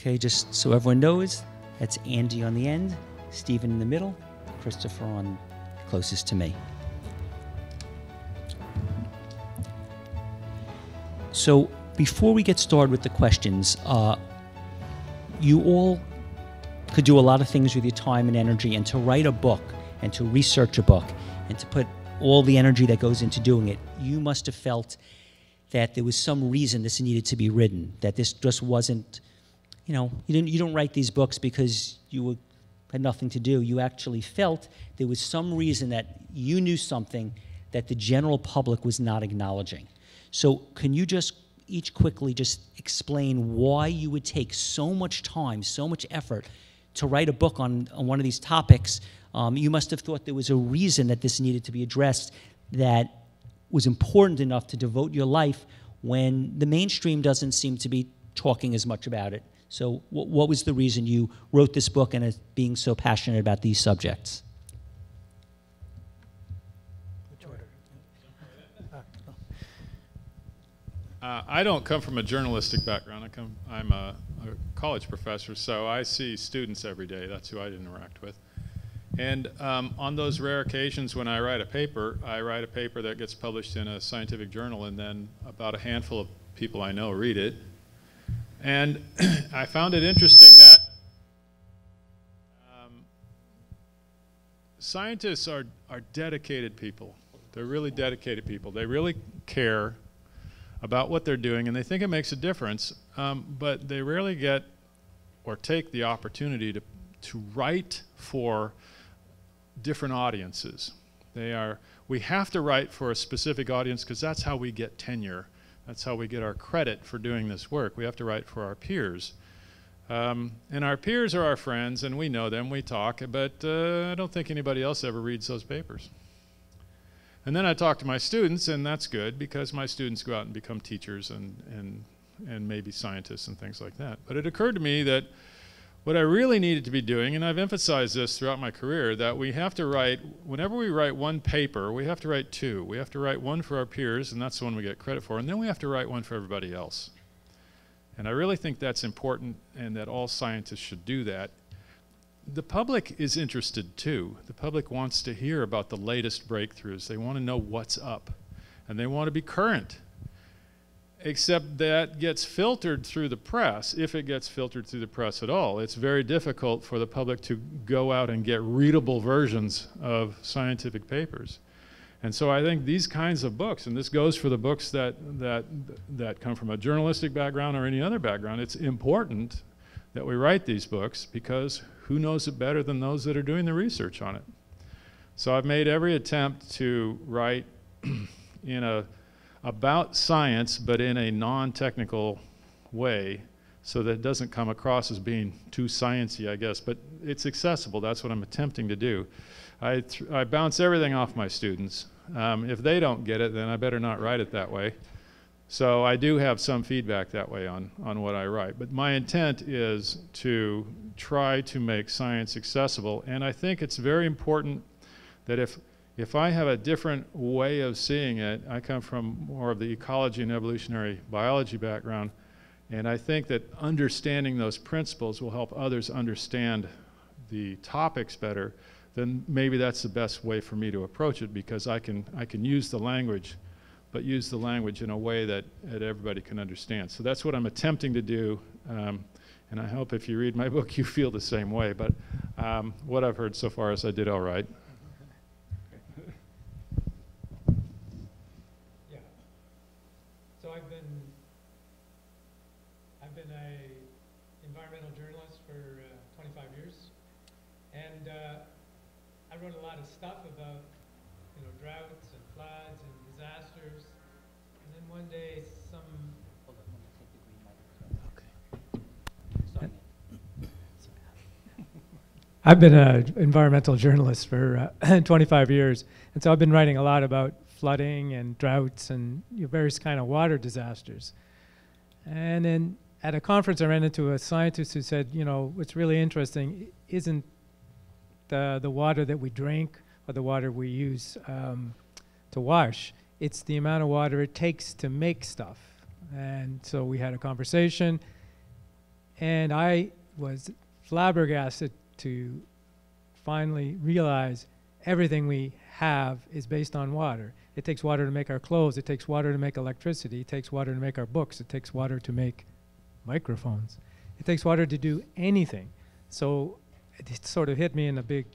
Okay, just so everyone knows, that's Andy on the end, Stephen in the middle, Christopher on closest to me. So before we get started with the questions, uh, you all could do a lot of things with your time and energy, and to write a book and to research a book and to put all the energy that goes into doing it, you must have felt that there was some reason this needed to be written, that this just wasn't, you know, you, didn't, you don't write these books because you were, had nothing to do. You actually felt there was some reason that you knew something that the general public was not acknowledging. So, can you just each quickly just explain why you would take so much time, so much effort to write a book on, on one of these topics? Um, you must have thought there was a reason that this needed to be addressed that was important enough to devote your life when the mainstream doesn't seem to be talking as much about it. So, what, what was the reason you wrote this book and being so passionate about these subjects? Uh, I don't come from a journalistic background. I come, I'm a, a, college professor, so I see students every day. That's who I interact with. And um, on those rare occasions when I write a paper, I write a paper that gets published in a scientific journal, and then about a handful of people I know read it. And I found it interesting that um, scientists are, are dedicated people. They're really dedicated people. They really care about what they're doing, and they think it makes a difference, um, but they rarely get or take the opportunity to, to write for different audiences. They are, we have to write for a specific audience because that's how we get tenure. That's how we get our credit for doing this work. We have to write for our peers. Um, and our peers are our friends, and we know them, we talk, but uh, I don't think anybody else ever reads those papers. And then I talk to my students, and that's good because my students go out and become teachers and, and, and maybe scientists and things like that. But it occurred to me that what I really needed to be doing, and I've emphasized this throughout my career, that we have to write, whenever we write one paper, we have to write two. We have to write one for our peers, and that's the one we get credit for, and then we have to write one for everybody else. And I really think that's important and that all scientists should do that. The public is interested too. The public wants to hear about the latest breakthroughs. They want to know what's up, and they want to be current except that gets filtered through the press, if it gets filtered through the press at all. It's very difficult for the public to go out and get readable versions of scientific papers. And so I think these kinds of books, and this goes for the books that, that, that come from a journalistic background or any other background, it's important that we write these books because who knows it better than those that are doing the research on it? So I've made every attempt to write in a about science, but in a non-technical way, so that it doesn't come across as being too sciencey, I guess. But it's accessible. That's what I'm attempting to do. I, I bounce everything off my students. Um, if they don't get it, then I better not write it that way. So I do have some feedback that way on, on what I write. But my intent is to try to make science accessible. And I think it's very important that if if I have a different way of seeing it, I come from more of the ecology and evolutionary biology background, and I think that understanding those principles will help others understand the topics better, then maybe that's the best way for me to approach it because I can, I can use the language, but use the language in a way that, that everybody can understand. So that's what I'm attempting to do. Um, and I hope if you read my book, you feel the same way. But um, what I've heard so far is I did all right. wrote a lot of stuff about, you know, droughts and floods and disasters. And then one day, some. Hold on, let me take the green Okay. I've been an environmental journalist for uh, 25 years, and so I've been writing a lot about flooding and droughts and you know, various kind of water disasters. And then at a conference, I ran into a scientist who said, you know, what's really interesting isn't the, the water that we drink or the water we use um, to wash. It's the amount of water it takes to make stuff. And so we had a conversation, And I was flabbergasted to finally realize everything we have is based on water. It takes water to make our clothes, it takes water to make electricity, it takes water to make our books, it takes water to make microphones. It takes water to do anything. So it sort of hit me in a big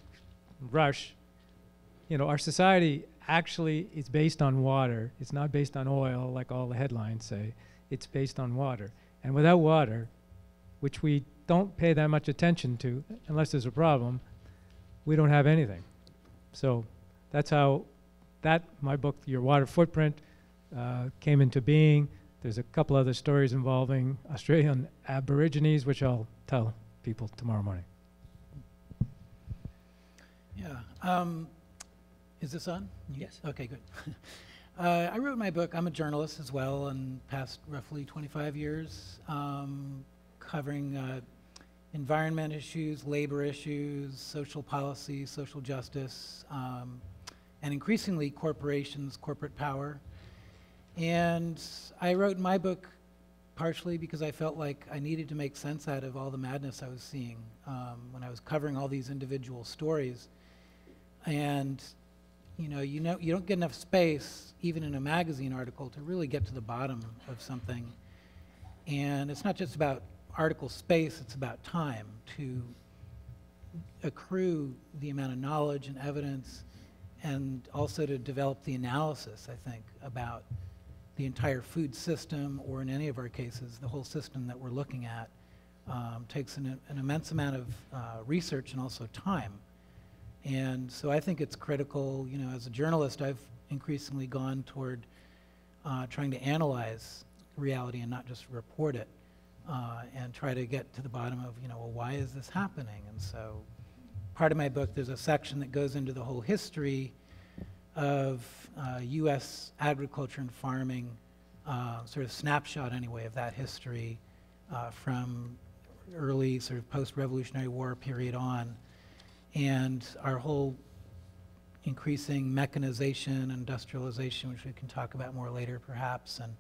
rush. You know, our society actually is based on water. It's not based on oil like all the headlines say. It's based on water. And without water, which we don't pay that much attention to unless there's a problem, we don't have anything. So that's how that, my book, Your Water Footprint, uh, came into being. There's a couple other stories involving Australian Aborigines, which I'll tell people tomorrow morning. Yeah. Um, is this on? Yes. Okay, good. uh, I wrote my book. I'm a journalist as well, and past roughly 25 years, um, covering uh, environment issues, labor issues, social policy, social justice, um, and increasingly corporations, corporate power. And I wrote my book partially because I felt like I needed to make sense out of all the madness I was seeing um, when I was covering all these individual stories. And you know, you know, you don't get enough space, even in a magazine article, to really get to the bottom of something. And it's not just about article space; it's about time to accrue the amount of knowledge and evidence, and also to develop the analysis. I think about the entire food system, or in any of our cases, the whole system that we're looking at, um, takes an, an immense amount of uh, research and also time. And so I think it's critical, you know, as a journalist, I've increasingly gone toward uh, trying to analyze reality and not just report it uh, and try to get to the bottom of, you know, well, why is this happening? And so part of my book, there's a section that goes into the whole history of uh, U.S. agriculture and farming, uh, sort of snapshot anyway of that history uh, from early sort of post-Revolutionary War period on and our whole increasing mechanization, industrialization, which we can talk about more later perhaps, and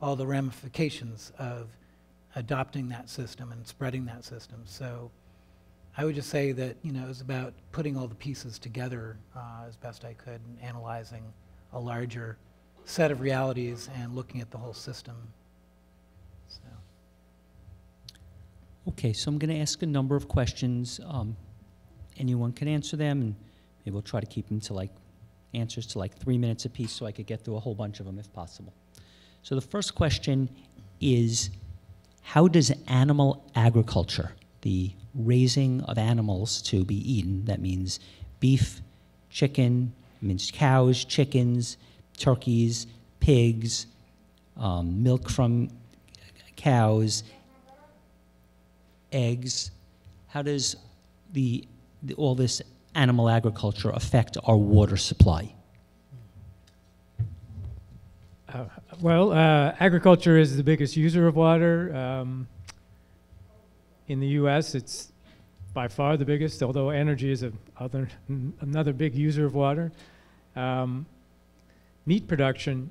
all the ramifications of adopting that system and spreading that system. So I would just say that, you know, it was about putting all the pieces together uh, as best I could and analyzing a larger set of realities and looking at the whole system. So. Okay, so I'm going to ask a number of questions. Um, anyone can answer them, and maybe we'll try to keep them to like answers to like three minutes apiece so I could get through a whole bunch of them if possible. So the first question is How does animal agriculture, the raising of animals to be eaten, that means beef, chicken, means cows, chickens, turkeys, pigs, um, milk from cows, eggs, how does the, the, all this animal agriculture affect our water supply? Uh, well, uh, agriculture is the biggest user of water. Um, in the U.S., it's by far the biggest, although energy is other, another big user of water. Um, meat production,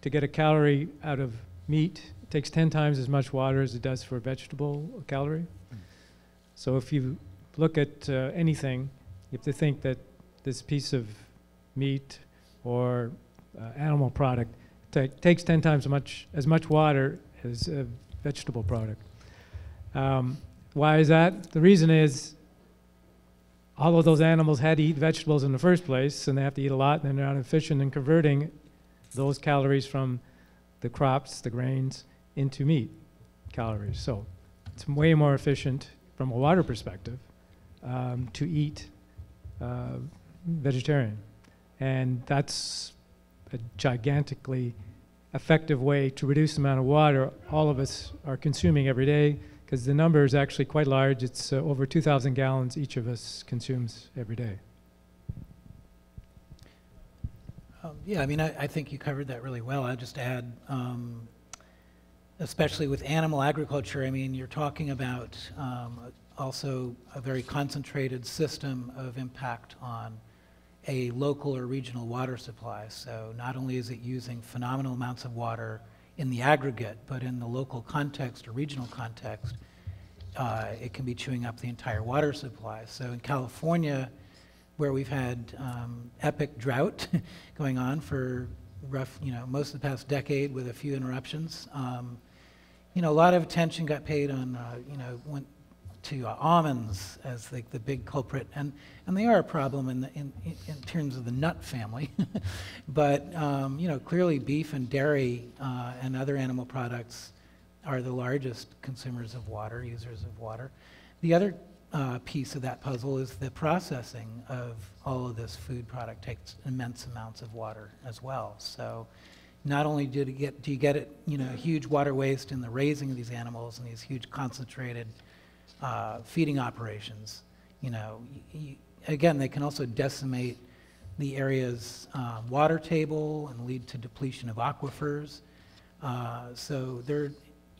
to get a calorie out of meat, takes 10 times as much water as it does for a vegetable calorie. So if you look at uh, anything, you have to think that this piece of meat or uh, animal product ta- takes 10 times as much, as much water as a vegetable product. Um, why is that? The reason is all of those animals had to eat vegetables in the first place, and they have to eat a lot, and they're not efficient in converting those calories from the crops, the grains, into meat calories. So it's way more efficient from a water perspective um, to eat uh, vegetarian. And that's a gigantically effective way to reduce the amount of water all of us are consuming every day because the number is actually quite large. It's uh, over 2,000 gallons each of us consumes every day. Um, yeah, I mean, I, I think you covered that really well. I'd just add, um, especially with animal agriculture, I mean, you're talking about um, also a very concentrated system of impact on a local or regional water supply. So not only is it using phenomenal amounts of water in the aggregate, but in the local context or regional context, uh, it can be chewing up the entire water supply. So in California, where we've had um, epic drought going on for rough, you know, most of the past decade with a few interruptions, um, you know, a lot of attention got paid on, uh, you know, went to uh, almonds as the, the big culprit, and, and they are a problem in, the, in, in terms of the nut family. but, um, you know, clearly beef and dairy uh, and other animal products are the largest consumers of water, users of water. The other uh, piece of that puzzle is the processing of all of this food product takes immense amounts of water as well. So not only do you get, do you get it, you know, huge water waste in the raising of these animals and these huge concentrated uh, feeding operations, you know, y- again, they can also decimate the area's uh, water table and lead to depletion of aquifers. Uh, so there are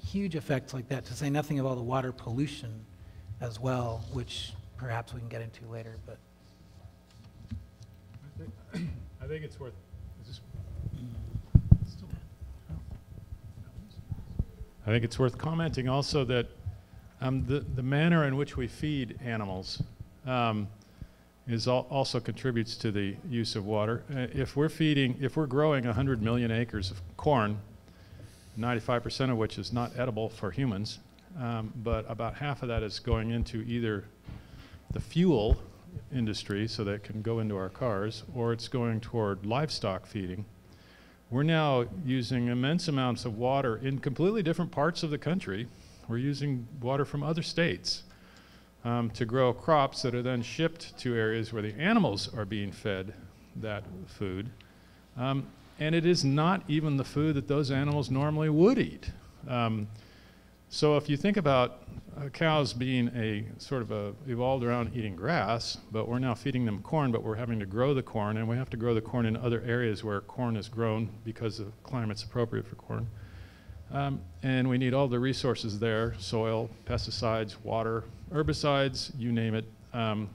huge effects like that, to say nothing of all the water pollution as well, which perhaps we can get into later, but. I think it's worth, is this? still- I think it's worth commenting also that um, the, the manner in which we feed animals um, is al- also contributes to the use of water. Uh, if we're feeding, if we're growing 100 million acres of corn, 95% of which is not edible for humans, um, but about half of that is going into either the fuel industry so that it can go into our cars, or it's going toward livestock feeding. We're now using immense amounts of water in completely different parts of the country. We're using water from other states um, to grow crops that are then shipped to areas where the animals are being fed that food. Um, and it is not even the food that those animals normally would eat. Um, so if you think about uh, cows being a sort of a evolved around eating grass, but we're now feeding them corn, but we're having to grow the corn, and we have to grow the corn in other areas where corn is grown because the climate's appropriate for corn. Um, and we need all the resources there soil, pesticides, water, herbicides, you name it. Um,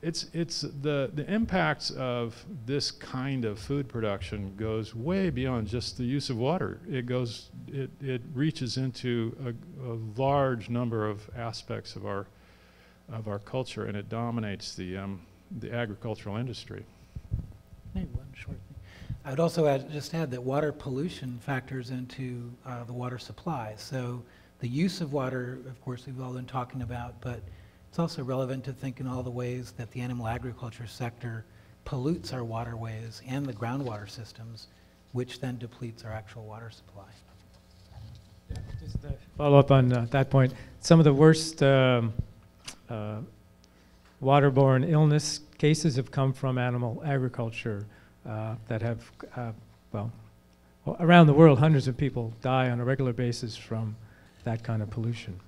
it's, it's the, the impacts of this kind of food production goes way beyond just the use of water. It goes, it, it reaches into a, a large number of aspects of our, of our culture and it dominates the, um, the agricultural industry. Maybe one short thing. I would also add, just add that water pollution factors into uh, the water supply. So the use of water, of course, we've all been talking about, but it's also relevant to think in all the ways that the animal agriculture sector pollutes our waterways and the groundwater systems, which then depletes our actual water supply. Just to follow up on uh, that point, some of the worst um, uh, waterborne illness cases have come from animal agriculture uh, that have, uh, well, well, around the world, hundreds of people die on a regular basis from that kind of pollution.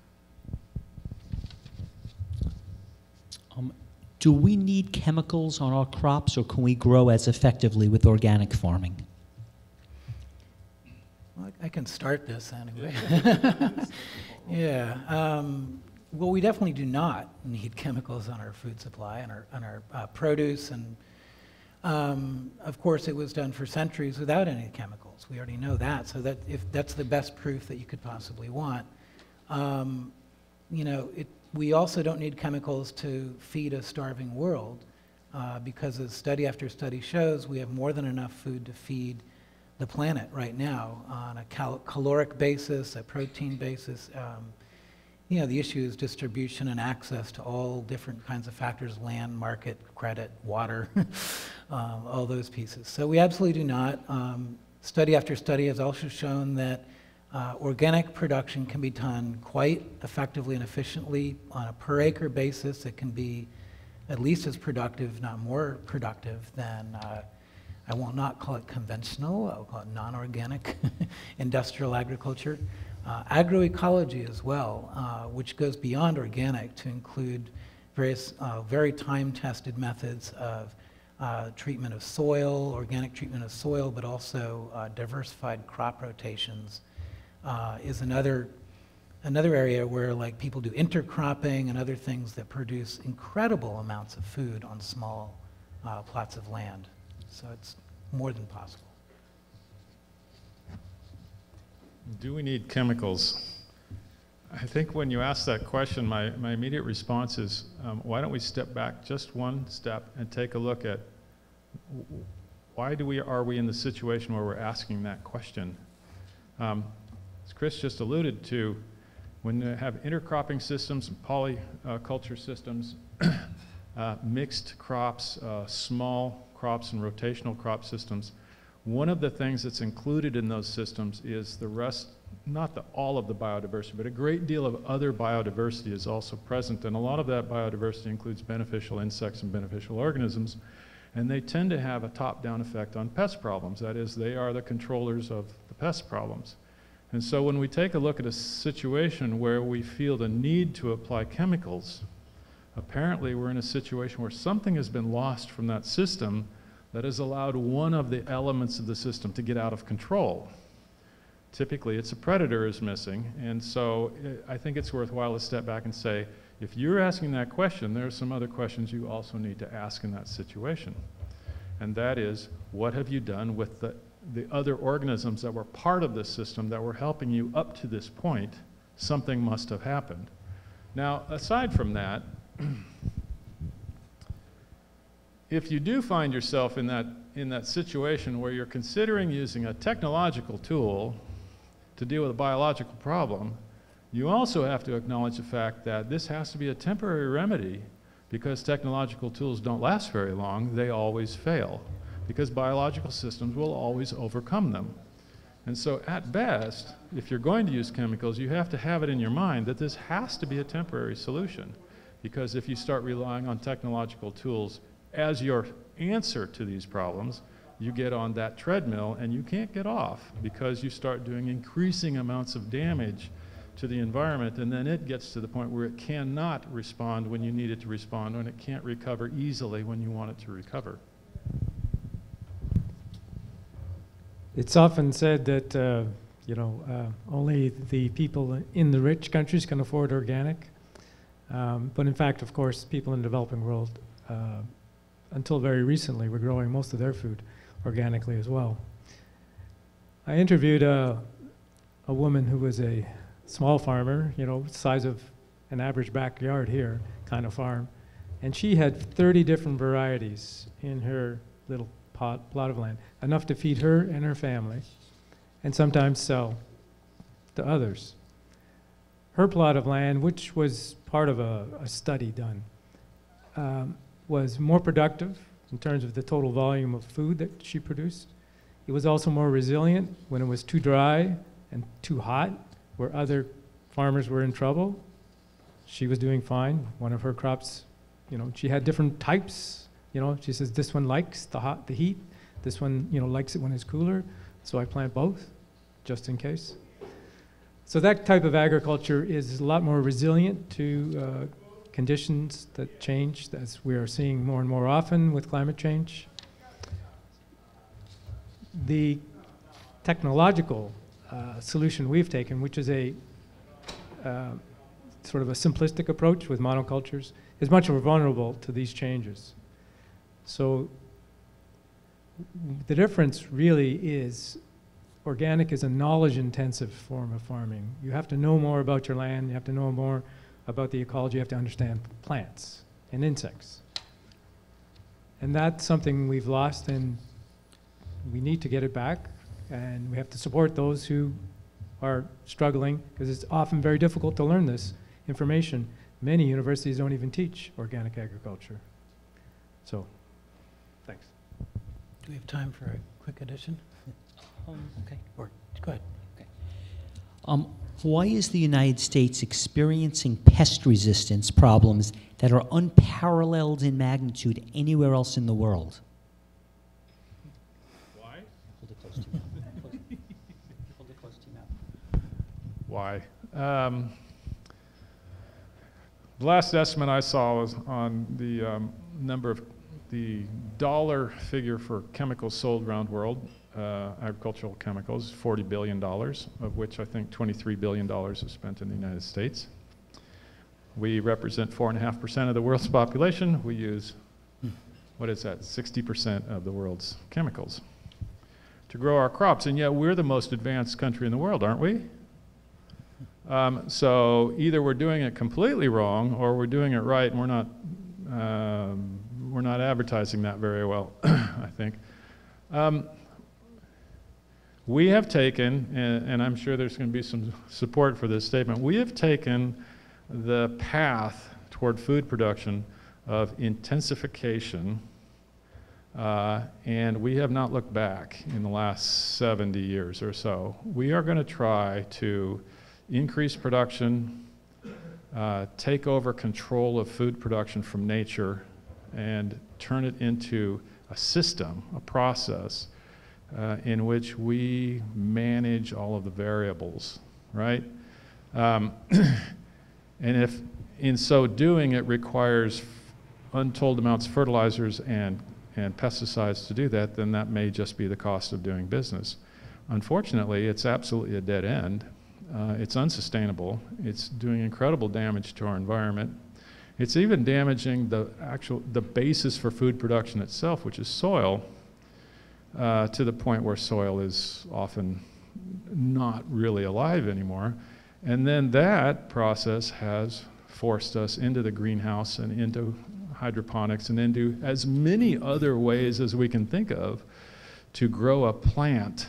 Um, do we need chemicals on our crops, or can we grow as effectively with organic farming? Well, I I can start this anyway. Yeah, um, well, we definitely do not need chemicals on our food supply and our, on our uh, produce. And um, of course, it was done for centuries without any chemicals. We already know that. So that if that's the best proof that you could possibly want. Um, you know, it, we also don't need chemicals to feed a starving world uh, because as study after study shows, we have more than enough food to feed the planet right now on a cal- caloric basis, a protein basis. Um, you know, the issue is distribution and access to all different kinds of factors land, market, credit, water, um, all those pieces. So we absolutely do not. Um, study after study has also shown that uh, organic production can be done quite effectively and efficiently on a per acre basis. It can be at least as productive, not more productive than. Uh, I will not call it conventional, I'll call it non-organic industrial agriculture. Uh, agroecology as well, uh, which goes beyond organic to include various uh, very time-tested methods of uh, treatment of soil, organic treatment of soil, but also uh, diversified crop rotations is another another area where like people do intercropping and other things that produce incredible amounts of food on small plots of land. So it's more than possible. Do we need chemicals? I think when you ask that question, my, my immediate response is um, why don't we step back just one step and take a look at why do we, are we in the situation where we're asking that question? Um, as Chris just alluded to, when you have intercropping systems and polyculture systems, uh, mixed crops, uh, small crops, and rotational crop systems, one of the things that's included in those systems is the rest, not the, all of the biodiversity, but a great deal of other biodiversity is also present. And a lot of that biodiversity includes beneficial insects and beneficial organisms. And they tend to have a top down effect on pest problems. That is, they are the controllers of the pest problems. And so when we take a look at a situation where we feel the need to apply chemicals, apparently we're in a situation where something has been lost from that system that has allowed one of the elements of the system to get out of control. Typically, it's a predator is missing, and so eh, I think it's worthwhile to step back and say, if you're asking that question, there are some other questions you also need to ask in that situation. And that is, what have you done with the the other organisms that were part of this system that were helping you up to this point, something must have happened. Now, aside from that, if you do find yourself in that, in that situation where you're considering using a technological tool to deal with a biological problem, you also have to acknowledge the fact that this has to be a temporary remedy because technological tools don't last very long, they always fail because biological systems will always overcome them. And so, at best, if you're going to use chemicals, you have to have it in your mind that this has to be a temporary solution. Because if you start relying on technological tools as your answer to these problems, you get on that treadmill and you can't get off because you start doing increasing amounts of damage to the environment, and then it gets to the point where it cannot respond when you need it to respond, and it can't recover easily when you want it to recover. It's often said that, uh, you know, uh, only the people in the rich countries can afford organic. Um, but in fact, of course, people in the developing world, uh, until very recently, we were growing most of their food organically as well. I interviewed a, a woman who was a small farmer, you know, size of an average backyard here kind of farm, and she had 30 different varieties in her little pot, plot of land, enough to feed her and her family, and sometimes sell to others. Her plot of land, which was part of a, a study done, um, was more productive in terms of the total volume of food that she produced. It was also more resilient when it was too dry and too hot, where other farmers were in trouble. She was doing fine. One of her crops, you know, she had different types you know, she says this one likes the hot, the heat. This one, you know, likes it when it's cooler. So I plant both, just in case. So that type of agriculture is a lot more resilient to uh, conditions that change, as we are seeing more and more often with climate change. The technological uh, solution we've taken, which is a uh, sort of a simplistic approach with monocultures, is much more vulnerable to these changes. So the difference really is organic is a knowledge intensive form of farming. You have to know more about your land, you have to know more about the ecology, you have to understand plants and insects. And that's something we've lost, and we need to get it back. And we have to support those who are struggling because it's often very difficult to learn this information. Many universities don't even teach organic agriculture. So Thanks. Do we have time for a quick addition? Um, okay. Or, go ahead. Okay. Um, why is the United States experiencing pest resistance problems that are unparalleled in magnitude anywhere else in the world? Why? Hold it close to your mouth. Hold it close to your mouth. Why? Um, the last estimate I saw was on the um, number of the dollar figure for chemicals sold around the world, uh, agricultural chemicals, $40 billion, of which I think $23 billion is spent in the United States. We represent 4.5% of the world's population. We use, what is that, 60% of the world's chemicals. to grow our crops, and yet we're the most advanced country in the world, aren't we? Um, so either we're doing it completely wrong, or we're doing it right, and we're not um, we're not advertising that very well, I think. Um, we have taken, and, and I'm sure there's going to be some support for this statement, we have taken the path toward food production of intensification, uh, and we have not looked back in the last 70 years or so. We are going to try to increase production, uh, take over control of food production from nature, and turn it into a system, a process uh, in which we manage all of the variables, right? Um, and if in so doing it requires untold amounts of fertilizers and, and pesticides to do that, then that may just be the cost of doing business. Unfortunately, it's absolutely a dead end. Uh, it's unsustainable. It's doing incredible damage to our environment. It's even damaging the actual the basis for food production itself, which is soil, uh, to the point where soil is often not really alive anymore. And then that process has forced us into the greenhouse and into hydroponics and into as many other ways as we can think of to grow a plant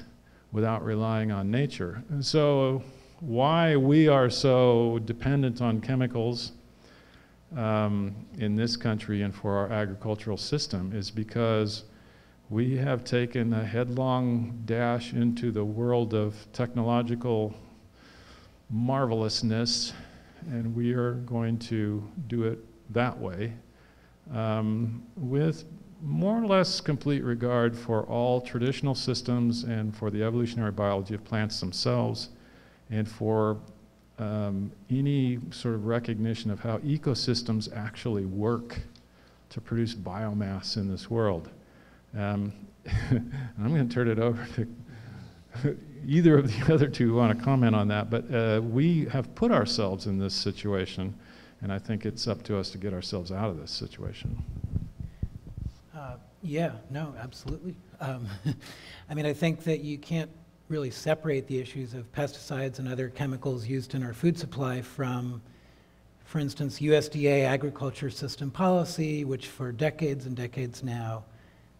without relying on nature. And so, why we are so dependent on chemicals um, in this country and for our agricultural system is because we have taken a headlong dash into the world of technological marvelousness, and we are going to do it that way um, with more or less complete regard for all traditional systems and for the evolutionary biology of plants themselves and for um, any sort of recognition of how ecosystems actually work to produce biomass in this world. Um, I'm going to turn it over to either of the other two who want to comment on that, but uh, we have put ourselves in this situation, and I think it's up to us to get ourselves out of this situation. Uh, yeah, no, absolutely. Um, I mean, I think that you can't really separate the issues of pesticides and other chemicals used in our food supply from, for instance, USDA agriculture system policy, which for decades and decades now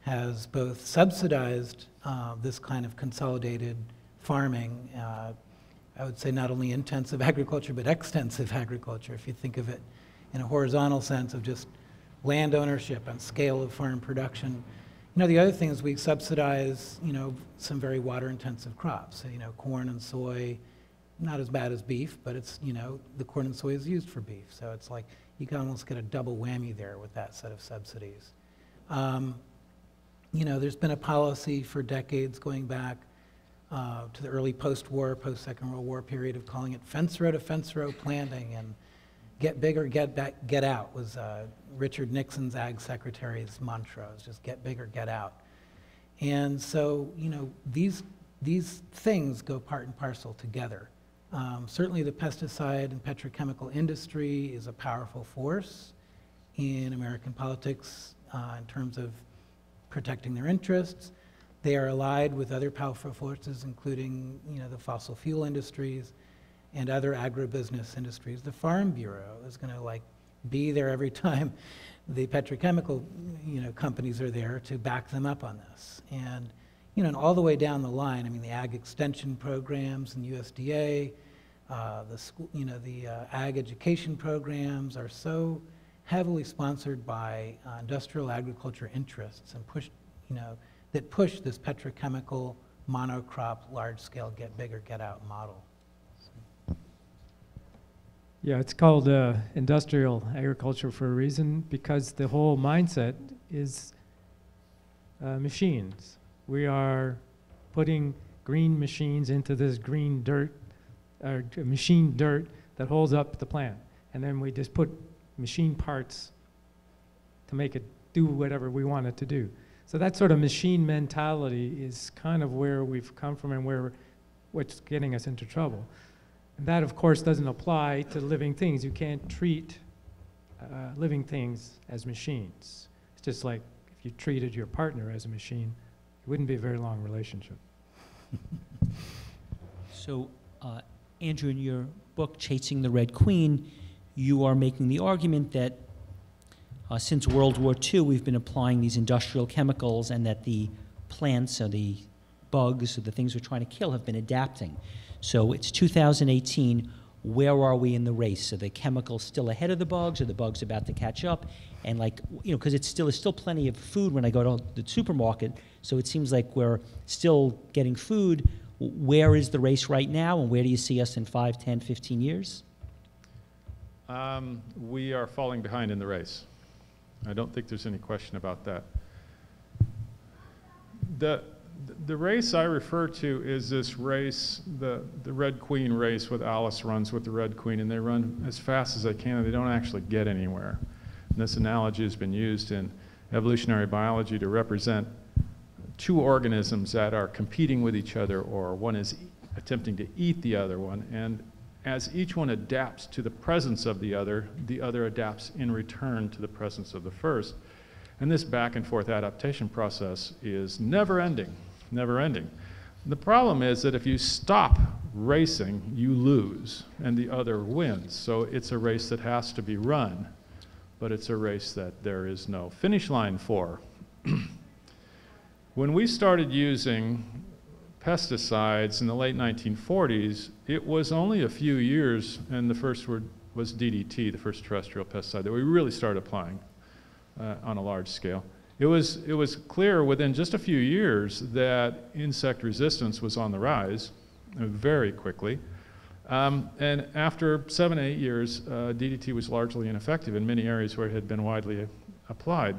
has both subsidized uh, this kind of consolidated farming. Uh, I would say not only intensive agriculture, but extensive agriculture, if you think of it in a horizontal sense of just land ownership and scale of farm production. You know, the other thing is we subsidize, you know, some very water intensive crops. So, you know, corn and soy, not as bad as beef, but it's, you know, the corn and soy is used for beef. So it's like you can almost get a double whammy there with that set of subsidies. Um, you know, there's been a policy for decades going back uh, to the early post-war, post-Second World War period of calling it fence row to fence row planting and get bigger, get back, get out was uh, Richard Nixon's ag secretary's mantra. Was just get bigger, get out. And so, you know, these, these things go part and parcel together. Um, certainly the pesticide and petrochemical industry is a powerful force in American politics uh, in terms of protecting their interests. They are allied with other powerful forces, including you know, the fossil fuel industries and other agribusiness industries. The Farm Bureau is going to like be there every time the petrochemical you know, companies are there to back them up on this. And you know, and all the way down the line, I mean, the ag extension programs and USDA, uh, the school, you know, the uh, ag education programs are so heavily sponsored by uh, industrial agriculture interests and push, you know, that push this petrochemical monocrop, large-scale, get bigger, get out model. Yeah, it's called uh, industrial agriculture for a reason because the whole mindset is uh, machines. We are putting green machines into this green dirt, or machine dirt that holds up the plant. And then we just put machine parts to make it do whatever we want it to do. So that sort of machine mentality is kind of where we've come from and where what's getting us into trouble. And that, of course, doesn't apply to living things. You can't treat uh, living things as machines. It's just like if you treated your partner as a machine, it wouldn't be a very long relationship. So, uh, Andrew, in your book, Chasing the Red Queen, you are making the argument that uh, since World War II, we've been applying these industrial chemicals and that the plants or the bugs or the things we're trying to kill have been adapting. So it's 2018. Where are we in the race? Are the chemicals still ahead of the bugs? Are the bugs about to catch up? And like, you know, because it's still, there's still plenty of food when I go to the supermarket. So it seems like we're still getting food. Where is the race right now? And where do you see us in 5, 10, 15 years? Um, we are falling behind in the race. I don't think there's any question about that. The, the race I refer to is this race, the, the Red Queen race with Alice runs with the Red Queen, and they run as fast as they can, and they don't actually get anywhere. And this analogy has been used in evolutionary biology to represent two organisms that are competing with each other, or one is attempting to eat the other one, and as each one adapts to the presence of the other, the other adapts in return to the presence of the first. And this back and forth adaptation process is never ending, never ending. The problem is that if you stop racing, you lose and the other wins. So it's a race that has to be run, but it's a race that there is no finish line for. when we started using pesticides in the late 1940s, it was only a few years, and the first word was DDT, the first terrestrial pesticide, that we really started applying uh, on a large scale. It was, it was clear within just a few years that insect resistance was on the rise uh, very quickly. Um, and after seven, eight years, uh, DDT was largely ineffective in many areas where it had been widely applied.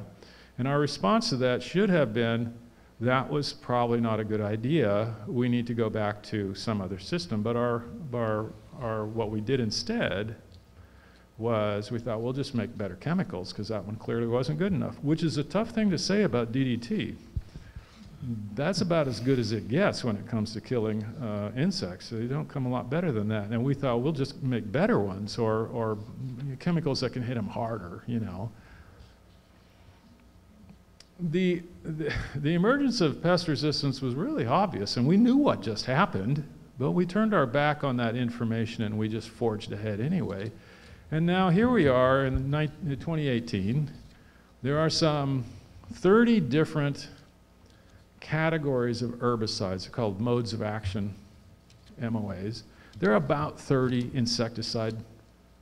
And our response to that should have been that was probably not a good idea. We need to go back to some other system. But our, our, our, what we did instead was we thought we'll just make better chemicals because that one clearly wasn't good enough, which is a tough thing to say about DDT. That's about as good as it gets when it comes to killing uh, insects. They don't come a lot better than that. And we thought we'll just make better ones or, or chemicals that can hit them harder, you know the, the, emergence of pest resistance was really obvious, and we knew what just happened, but we turned our back on that information and we just forged ahead anyway. And now here we are in 2018. There are some 30 different categories of herbicides called modes of action, MOAs. There are about 30 insecticide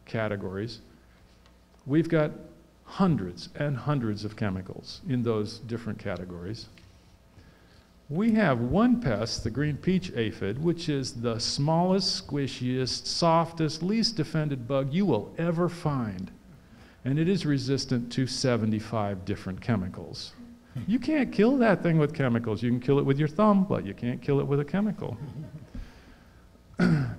categories. We've got hundreds and hundreds of chemicals in those different categories. We have one pest, the green peach aphid, which is the smallest, squishiest, softest, least defended bug you will ever find. And it is resistant to 75 different chemicals. You can't kill that thing with chemicals. You can kill it with your thumb, but you can't kill it with a chemical.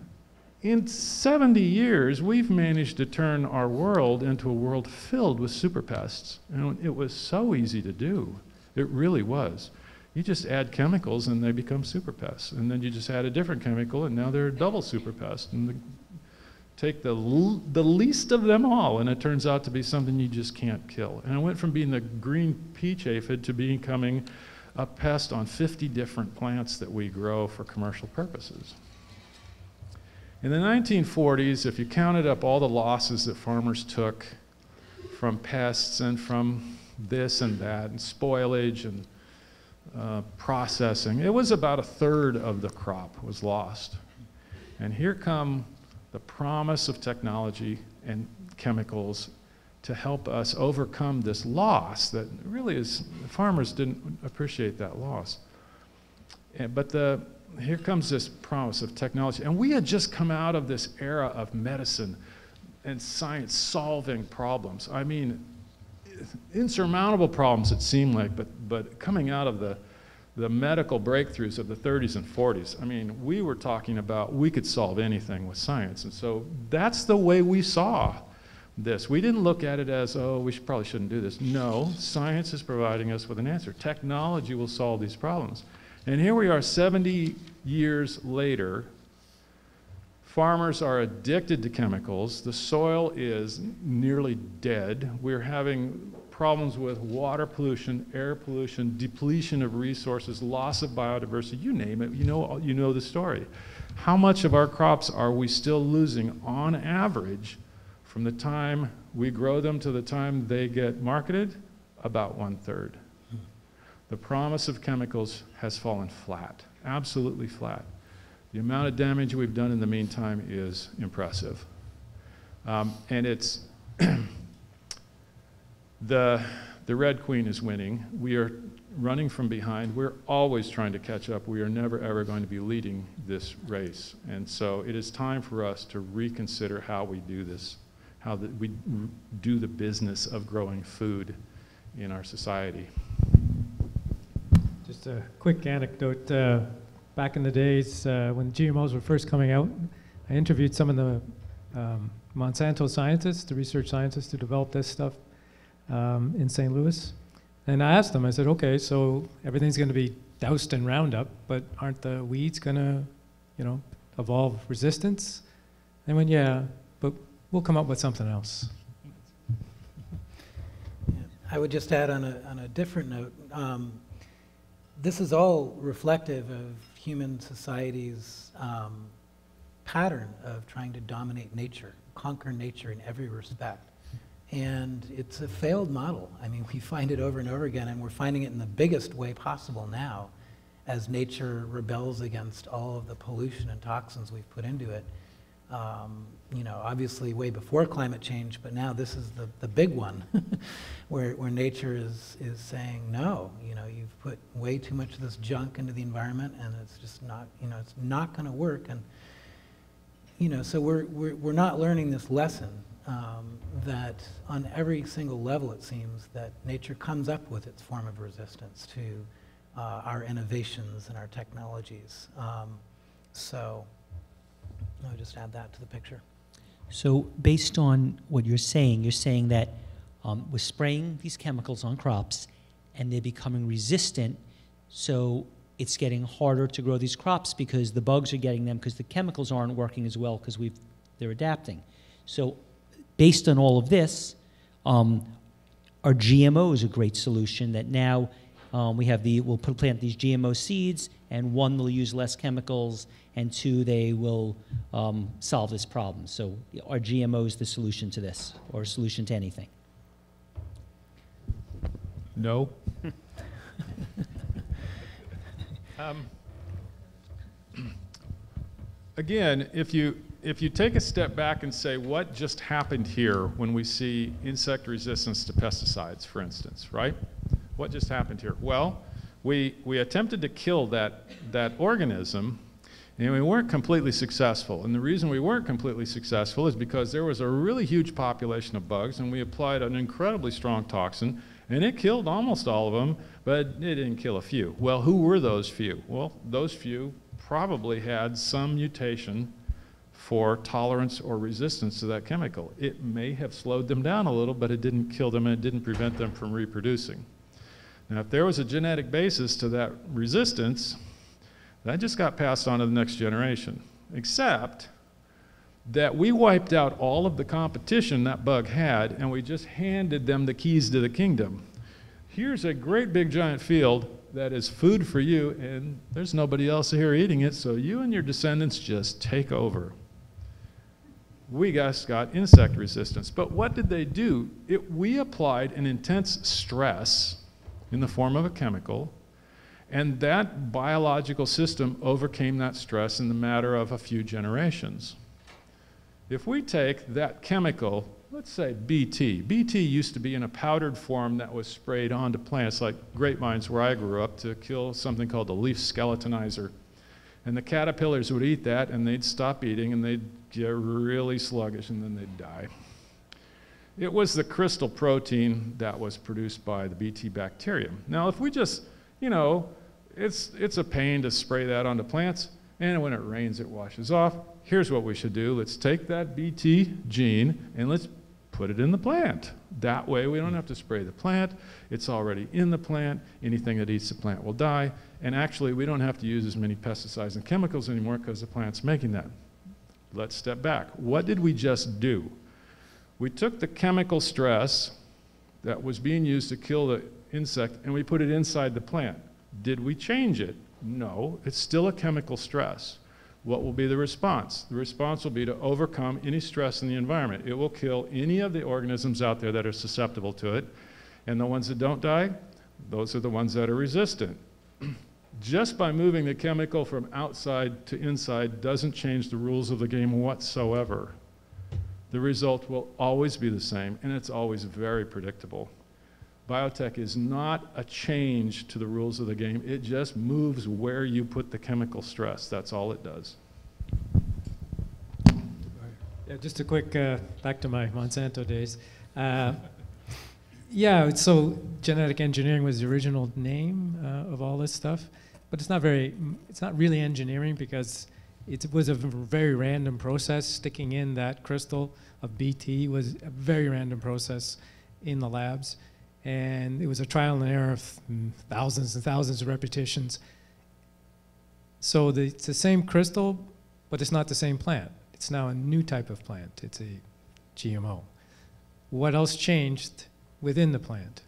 in 70 years, we've managed to turn our world into a world filled with super pests. And it was so easy to do. It really was. You just add chemicals and they become super pests. And then you just add a different chemical and now they're double super pests. And the, take the, the least of them all and it turns out to be something you just can't kill. And it went from being the green peach aphid to becoming a pest on 50 different plants that we grow for commercial purposes. In the 1940s, if you counted up all the losses that farmers took from pests and from this and that, and spoilage and uh, processing, it was about a third of the crop was lost. And here come the promise of technology and chemicals to help us overcome this loss that really is, farmers didn't appreciate that loss. And, but the, here comes this promise of technology. And we had just come out of this era of medicine and science solving problems. I mean, insurmountable problems it seemed like, but, but coming out of the, the medical breakthroughs of the 30s and 40s, I mean, we were talking about we could solve anything with science. And so that's the way we saw this. We didn't look at it as, oh, we should, probably shouldn't do this. No, science is providing us with an answer. Technology will solve these problems. And here we are 70 years later. Farmers are addicted to chemicals. The soil is nearly dead. We're having problems with water pollution, air pollution, depletion of resources, loss of biodiversity, you name it, you know, you know the story. How much of our crops are we still losing on average from the time we grow them to the time they get marketed? About one third. The promise of chemicals has fallen flat, absolutely flat. The amount of damage we've done in the meantime is impressive. Um, and it's the, the Red Queen is winning. We are running from behind. We're always trying to catch up. We are never, ever going to be leading this race. And so it is time for us to reconsider how we do this, how the, we do the business of growing food in our society. Just a quick anecdote. Uh, back in the days uh, when GMOs were first coming out, I interviewed some of the um, Monsanto scientists, the research scientists who developed this stuff um, in St. Louis. And I asked them, I said, okay, so everything's going to be doused in Roundup, but aren't the weeds going to, you know, evolve resistance? They went, yeah, but we'll come up with something else. I would just add on a, on a different note, um, this is all reflective of human society's um, pattern of trying to dominate nature, conquer nature in every respect. And it's a failed model. I mean, we find it over and over again, and we're finding it in the biggest way possible now as nature rebels against all of the pollution and toxins we've put into it. Um, you know, obviously way before climate change, but now this is the, the big one where, where nature is, is saying, no, you know, you've put way too much of this junk into the environment and it's just not, you know, it's not going to work. And, you know, so we're, we're, we're not learning this lesson um, that on every single level, it seems, that nature comes up with its form of resistance to uh, our innovations and our technologies. Um, so I would just add that to the picture. So, based on what you're saying, you're saying that um, we're spraying these chemicals on crops and they're becoming resistant, so it's getting harder to grow these crops because the bugs are getting them because the chemicals aren't working as well because we've they're adapting. So, based on all of this, um, are GMOs a great solution that now um, we have the, we'll put, plant these GMO seeds, and one, they'll use less chemicals, and two, they will um, solve this problem. So are GMOs the solution to this, or a solution to anything? No. um, again, if you if you take a step back and say what just happened here when we see insect resistance to pesticides, for instance, right? What just happened here? Well, we, we attempted to kill that, that organism and we weren't completely successful. And the reason we weren't completely successful is because there was a really huge population of bugs and we applied an incredibly strong toxin and it killed almost all of them, but it didn't kill a few. Well, who were those few? Well, those few probably had some mutation for tolerance or resistance to that chemical. It may have slowed them down a little, but it didn't kill them and it didn't prevent them from reproducing. Now, if there was a genetic basis to that resistance, that just got passed on to the next generation. Except that we wiped out all of the competition that bug had and we just handed them the keys to the kingdom. Here's a great big giant field that is food for you, and there's nobody else here eating it, so you and your descendants just take over we guys got insect resistance. But what did they do? It, we applied an intense stress in the form of a chemical, and that biological system overcame that stress in the matter of a few generations. If we take that chemical, let's say BT, BT used to be in a powdered form that was sprayed onto plants like grapevines where I grew up to kill something called the leaf skeletonizer. And the caterpillars would eat that and they'd stop eating and they'd get really sluggish and then they'd die. It was the crystal protein that was produced by the Bt bacterium. Now, if we just, you know, it's, it's a pain to spray that onto plants, and when it rains, it washes off. Here's what we should do let's take that Bt gene and let's put it in the plant. That way, we don't have to spray the plant. It's already in the plant. Anything that eats the plant will die. And actually, we don't have to use as many pesticides and chemicals anymore because the plant's making that. Let's step back. What did we just do? We took the chemical stress that was being used to kill the insect and we put it inside the plant. Did we change it? No, it's still a chemical stress. What will be the response? The response will be to overcome any stress in the environment. It will kill any of the organisms out there that are susceptible to it. And the ones that don't die, those are the ones that are resistant. Just by moving the chemical from outside to inside doesn't change the rules of the game whatsoever. The result will always be the same, and it's always very predictable. Biotech is not a change to the rules of the game. It just moves where you put the chemical stress. That's all it does. Yeah, just a quick uh, back to my Monsanto days. Uh, yeah, so genetic engineering was the original name uh, of all this stuff, but it's not very. It's not really engineering because it was a very random process. Sticking in that crystal of BT was a very random process in the labs and it was a trial and error of thousands and thousands of repetitions. So the, it's the same crystal, but it's not the same plant. It's now a new type of plant. It's a GMO. What else changed within the plant?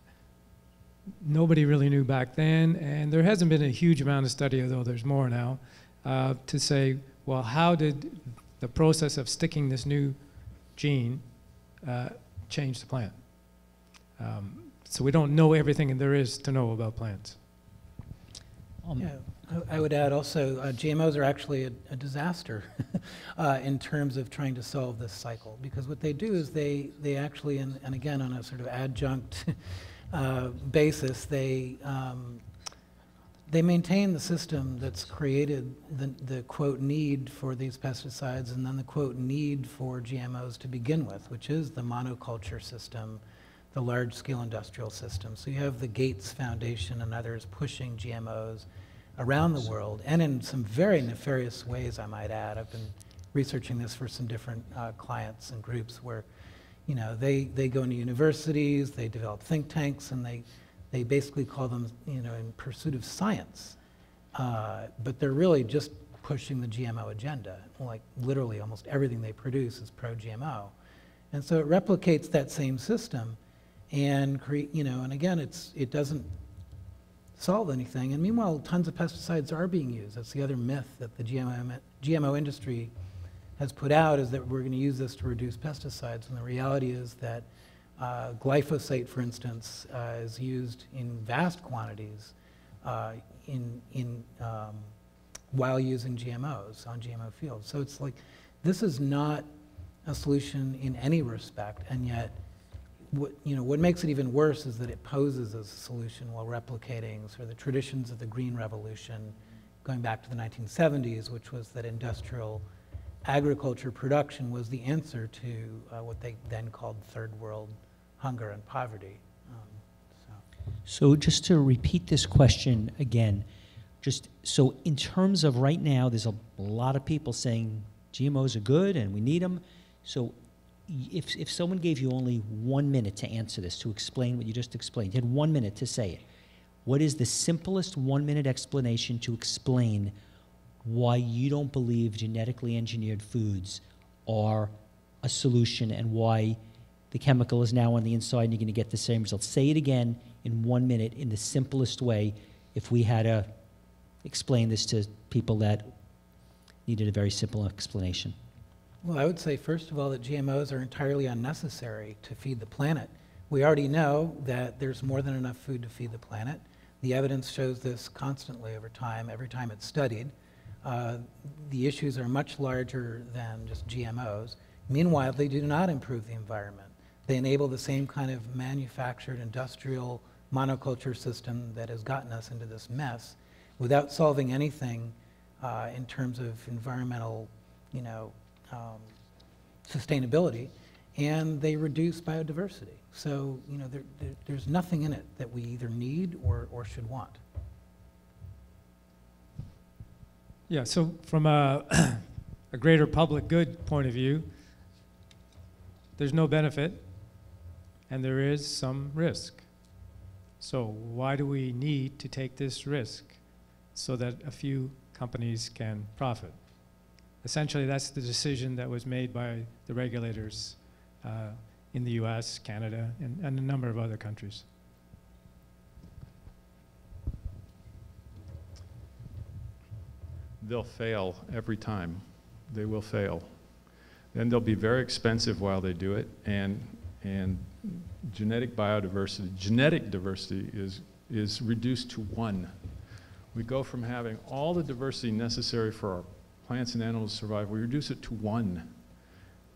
Nobody really knew back then, and there hasn't been a huge amount of study, although there's more now, uh, to say, well, how did the process of sticking this new gene uh, change the plant? Um, so we don't know everything there is to know about plants. Um, yeah, I, I, would add also, uh, GMOs are actually a, a disaster uh, in terms of trying to solve this cycle because what they do is they, they actually, and, and again on a sort of adjunct uh, basis, they, um, they maintain the system that's created the, the quote need for these pesticides and then the quote need for GMOs to begin with, which is the monoculture system the large-scale industrial system. So you have the Gates Foundation and others pushing GMOs around the world, and in some very nefarious ways, I might add. I've been researching this for some different uh, clients and groups where, you know, they, they go into universities, they develop think tanks, and they, they basically call them, you know, in pursuit of science. Uh, but they're really just pushing the GMO agenda. Like literally almost everything they produce is pro-GMO. And so it replicates that same system and create, you know, and again, it's, it doesn't solve anything. And meanwhile, tons of pesticides are being used. That's the other myth that the GMO, GMO industry has put out is that we're going to use this to reduce pesticides. And the reality is that uh, glyphosate, for instance, uh, is used in vast quantities uh, in, in, um, while using GMOs on GMO fields. So it's like, this is not a solution in any respect, and yet what, you know, what makes it even worse is that it poses as a solution while replicating sort of the traditions of the Green Revolution going back to the 1970s, which was that industrial agriculture production was the answer to uh, what they then called third world hunger and poverty. Um, so. so just to repeat this question again, just so in terms of right now, there's a lot of people saying GMOs are good and we need them. So if, if someone gave you only one minute to answer this, to explain what you just explained, you had one minute to say it, what is the simplest one minute explanation to explain why you don't believe genetically engineered foods are a solution and why the chemical is now on the inside and you're going to get the same result? Say it again in one minute in the simplest way if we had to explain this to people that needed a very simple explanation. Well, I would say, first of all, that GMOs are entirely unnecessary to feed the planet. We already know that there's more than enough food to feed the planet. The evidence shows this constantly over time, every time it's studied. Uh, the issues are much larger than just GMOs. Meanwhile, they do not improve the environment. They enable the same kind of manufactured industrial monoculture system that has gotten us into this mess without solving anything uh, in terms of environmental, you know, um, sustainability, and they reduce biodiversity. So, you know, there, there, there's nothing in it that we either need or, or should want. Yeah, so from a, a greater public good point of view, there's no benefit and there is some risk. So why do we need to take this risk so that a few companies can profit? essentially that's the decision that was made by the regulators uh, in the US, Canada, and, and a number of other countries. They'll fail every time. They will fail. Then they'll be very expensive while they do it, and, and genetic biodiversity, genetic diversity is, is reduced to one. We go from having all the diversity necessary for our plants and animals to survive, we reduce it to one.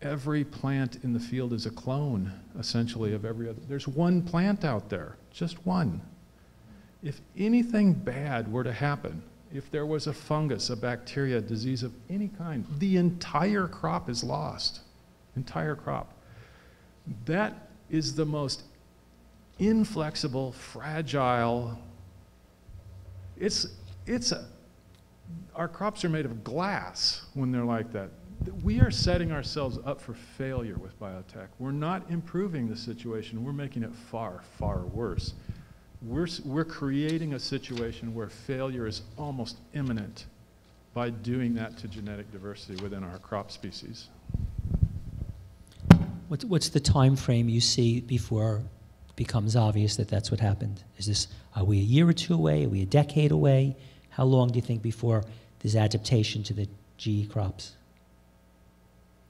Every plant in the field is a clone, essentially, of every other. There's one plant out there, just one. If anything bad were to happen, if there was a fungus, a bacteria, a disease of any kind, the entire crop is lost. Entire crop. That is the most inflexible, fragile. It's, it's a, our crops are made of glass when they're like that. We are setting ourselves up for failure with biotech. We're not improving the situation, we're making it far, far worse. We're, we're creating a situation where failure is almost imminent by doing that to genetic diversity within our crop species. What's, what's the time frame you see before it becomes obvious that that's what happened? Is this, are we a year or two away? Are we a decade away? How long do you think before there's adaptation to the GE crops?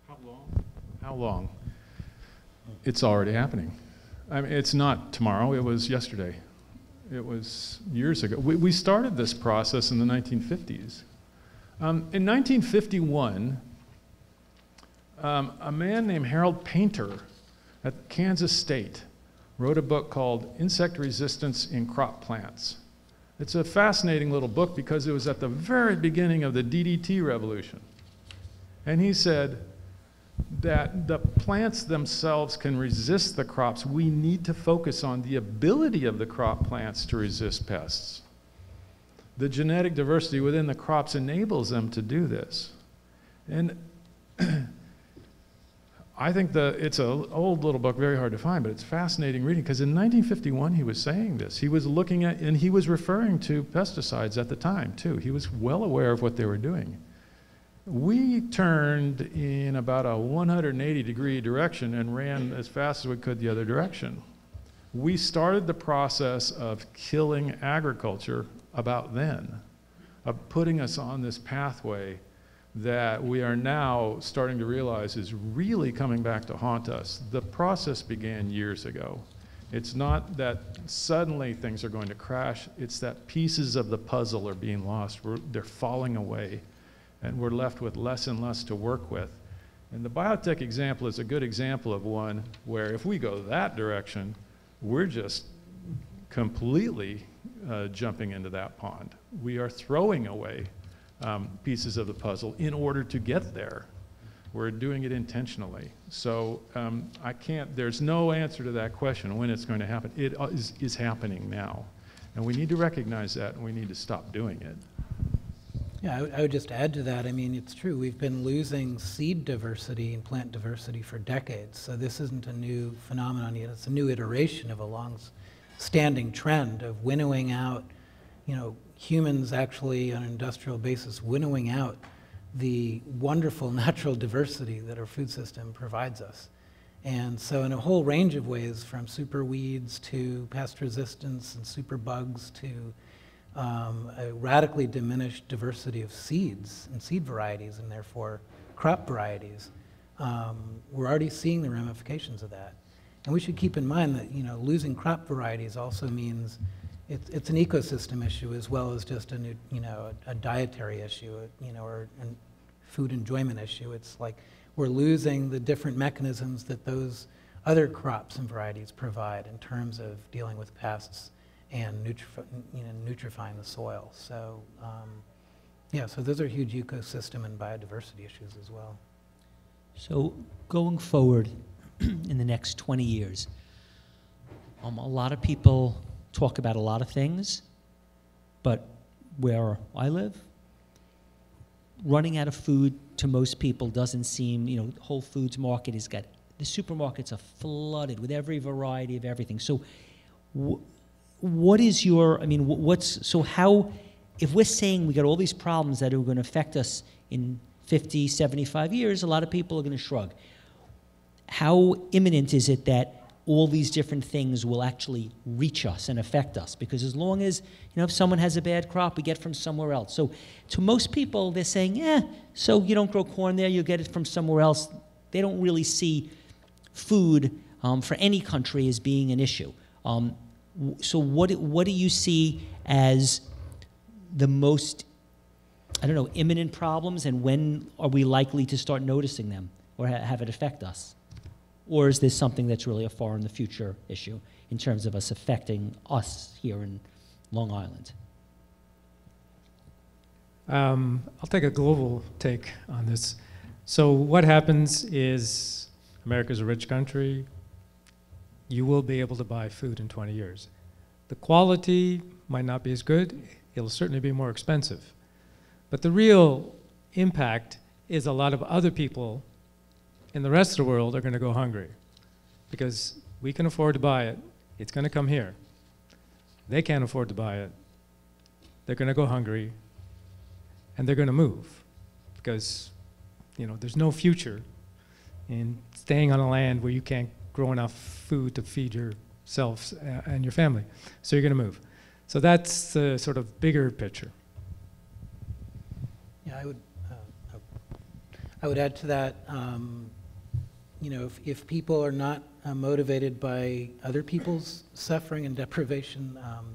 How long? How long? It's already happening. I mean, it's not tomorrow, it was yesterday. It was years ago. We, we started this process in the 1950s. Um, in 1951, um, a man named Harold Painter at Kansas State wrote a book called Insect Resistance in Crop Plants. It's a fascinating little book because it was at the very beginning of the DDT revolution. And he said that the plants themselves can resist the crops. We need to focus on the ability of the crop plants to resist pests. The genetic diversity within the crops enables them to do this. And I think the, it's an old little book, very hard to find, but it's fascinating reading because in 1951 he was saying this. He was looking at, and he was referring to pesticides at the time too. He was well aware of what they were doing. We turned in about a 180 degree direction and ran as fast as we could the other direction. We started the process of killing agriculture about then, of putting us on this pathway that we are now starting to realize is really coming back to haunt us. The process began years ago. It's not that suddenly things are going to crash, it's that pieces of the puzzle are being lost. We're, they're falling away, and we're left with less and less to work with. And the biotech example is a good example of one where if we go that direction, we're just completely uh, jumping into that pond. We are throwing away um, pieces of the puzzle in order to get there. We're doing it intentionally. So um, I can't, there's no answer to that question when it's going to happen. It uh, is, is happening now. And we need to recognize that and we need to stop doing it. Yeah, I would- I would just add to that, I mean, it's true, we've been losing seed diversity and plant diversity for decades, so this isn't a new phenomenon yet, it's a new iteration of a long-standing trend of winnowing out, you know, humans actually on an industrial basis winnowing out the wonderful natural diversity that our food system provides us. And so in a whole range of ways, from super weeds to pest resistance and super bugs to um, a radically diminished diversity of seeds and seed varieties and therefore crop varieties. Um, we're already seeing the ramifications of that. And we should keep in mind that, you know, losing crop varieties also means it's, it's an ecosystem issue as well as just a, new, you know, a, a dietary issue, you know, or a food enjoyment issue. It's like we're losing the different mechanisms that those other crops and varieties provide in terms of dealing with pests and you know, nutrifying the soil. So, um, yeah, so those are huge ecosystem and biodiversity issues as well. So going forward in the next 20 years, um, a lot of people talk about a lot of things, but where I live, running out of food to most people doesn't seem, you know, Whole Foods market has got, the supermarkets are flooded with every variety of everything. So wh- what is your, I mean, wh- what's, so how, if we're saying we got all these problems that are going to affect us in 50, 75 years, a lot of people are going to shrug. how imminent is it that all these different things will actually reach us and affect us? Because as long as, you know, if someone has a bad crop, we get from somewhere else. So to most people, they're saying, yeah, so you don't grow corn there, you get it from somewhere else. They don't really see food um, for any country as being an issue. Um, so what, what do you see as the most, I don't know, imminent problems and when are we likely to start noticing them or ha- have it affect us? Or is this something that's really a far in the future issue in terms of us affecting us here in Long Island? Um, I'll take a global take on this. So, what happens is America's a rich country. You will be able to buy food in 20 years. The quality might not be as good, it'll certainly be more expensive. But the real impact is a lot of other people in the rest of the world are going to go hungry because we can afford to buy it. It's going to come here. They can't afford to buy it. They're going to go hungry and they're going to move because you know there's no future in staying on a land where you can't grow enough food to feed yourselves uh, and your family. So you're going to move. So that's the sort of bigger picture. Yeah, I would, uh, I would add to that, um, you know, if, if people are not uh, motivated by other people's suffering and deprivation, um,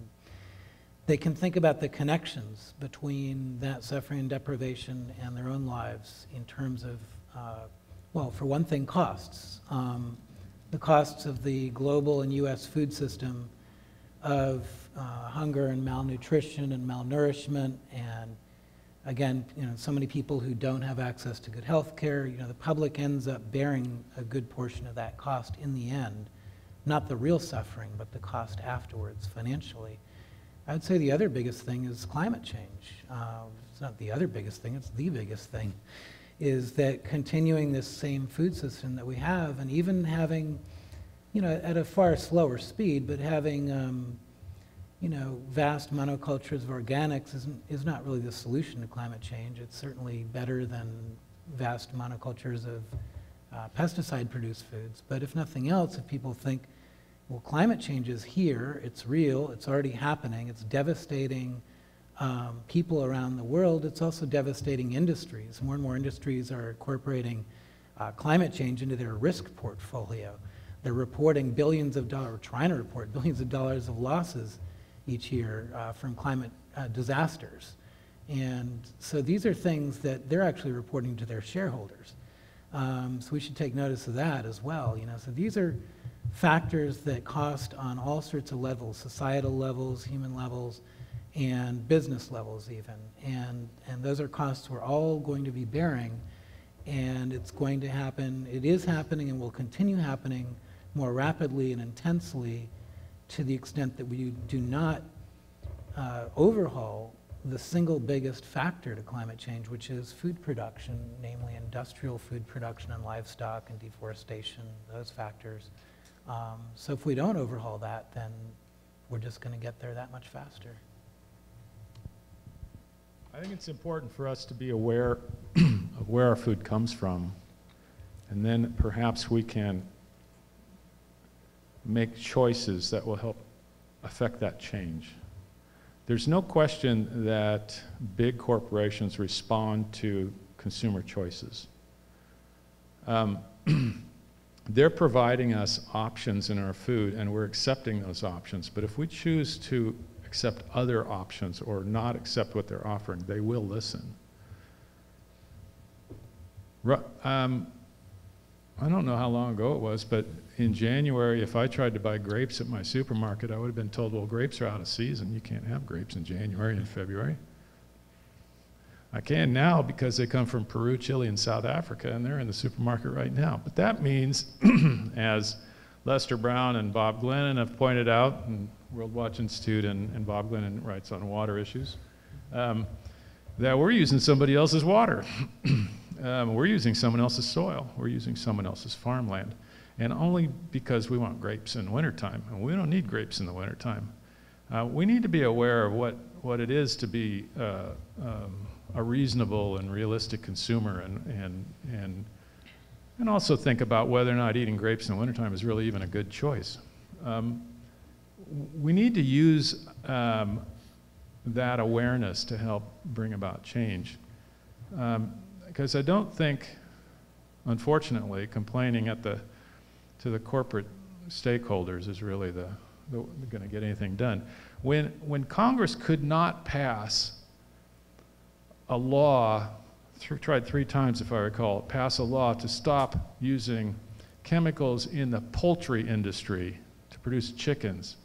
they can think about the connections between that suffering and deprivation and their own lives in terms of, uh, well, for one thing, costs. Um, the costs of the global and U.S. food system of uh, hunger and malnutrition and malnourishment and again, you know, so many people who don't have access to good health care, you know, the public ends up bearing a good portion of that cost in the end. Not the real suffering, but the cost afterwards financially. I would say the other biggest thing is climate change. Uh, it's not the other biggest thing, it's the biggest thing, is that continuing this same food system that we have, and even having, you know, at a far slower speed, but having um, you know, vast monocultures of organics isn't, is not really the solution to climate change. It's certainly better than vast monocultures of uh, pesticide-produced foods. But if nothing else, if people think, well, climate change is here, it's real, it's already happening, it's devastating um, people around the world, it's also devastating industries. More and more industries are incorporating uh, climate change into their risk portfolio. They're reporting billions of dollars, trying to report billions of dollars of losses each year uh, from climate uh, disasters. And so these are things that they're actually reporting to their shareholders. Um, so we should take notice of that as well. You know, so these are factors that cost on all sorts of levels, societal levels, human levels, and business levels even. And, and those are costs we're all going to be bearing. And it's going to happen, it is happening and will continue happening more rapidly and intensely to the extent that we do not uh, overhaul the single biggest factor to climate change, which is food production, namely industrial food production and livestock and deforestation, those factors. Um, so if we don't overhaul that, then we're just going to get there that much faster. I think it's important for us to be aware of where our food comes from, and then perhaps we can make choices that will help affect that change. There's no question that big corporations respond to consumer choices. Um, they're providing us options in our food, and we're accepting those options. But if we choose to accept other options or not accept what they're offering, they will listen. Um, I don't know how long ago it was, but in January, if I tried to buy grapes at my supermarket, I would have been told, well, grapes are out of season. You can't have grapes in January and February. I can now because they come from Peru, Chile, and South Africa, and they're in the supermarket right now. But that means, as Lester Brown and Bob Glennon have pointed out, and World Watch Institute and, and Bob Glennon writes on water issues, um, that we're using somebody else's water. um, we're using someone else's soil. We're using someone else's farmland and only because we want grapes in wintertime. And we don't need grapes in the wintertime. Uh, we need to be aware of what, what it is to be uh, um, a reasonable and realistic consumer and, and, and And also think about whether or not eating grapes in the wintertime is really even a good choice. Um, we need to use um, that awareness to help bring about change. Because um, I don't think, unfortunately, complaining at the, to the corporate stakeholders is really the, the going to get anything done. When, when Congress could not pass a law, th tried three times if I recall, pass a law to stop using chemicals in the poultry industry to produce chickens.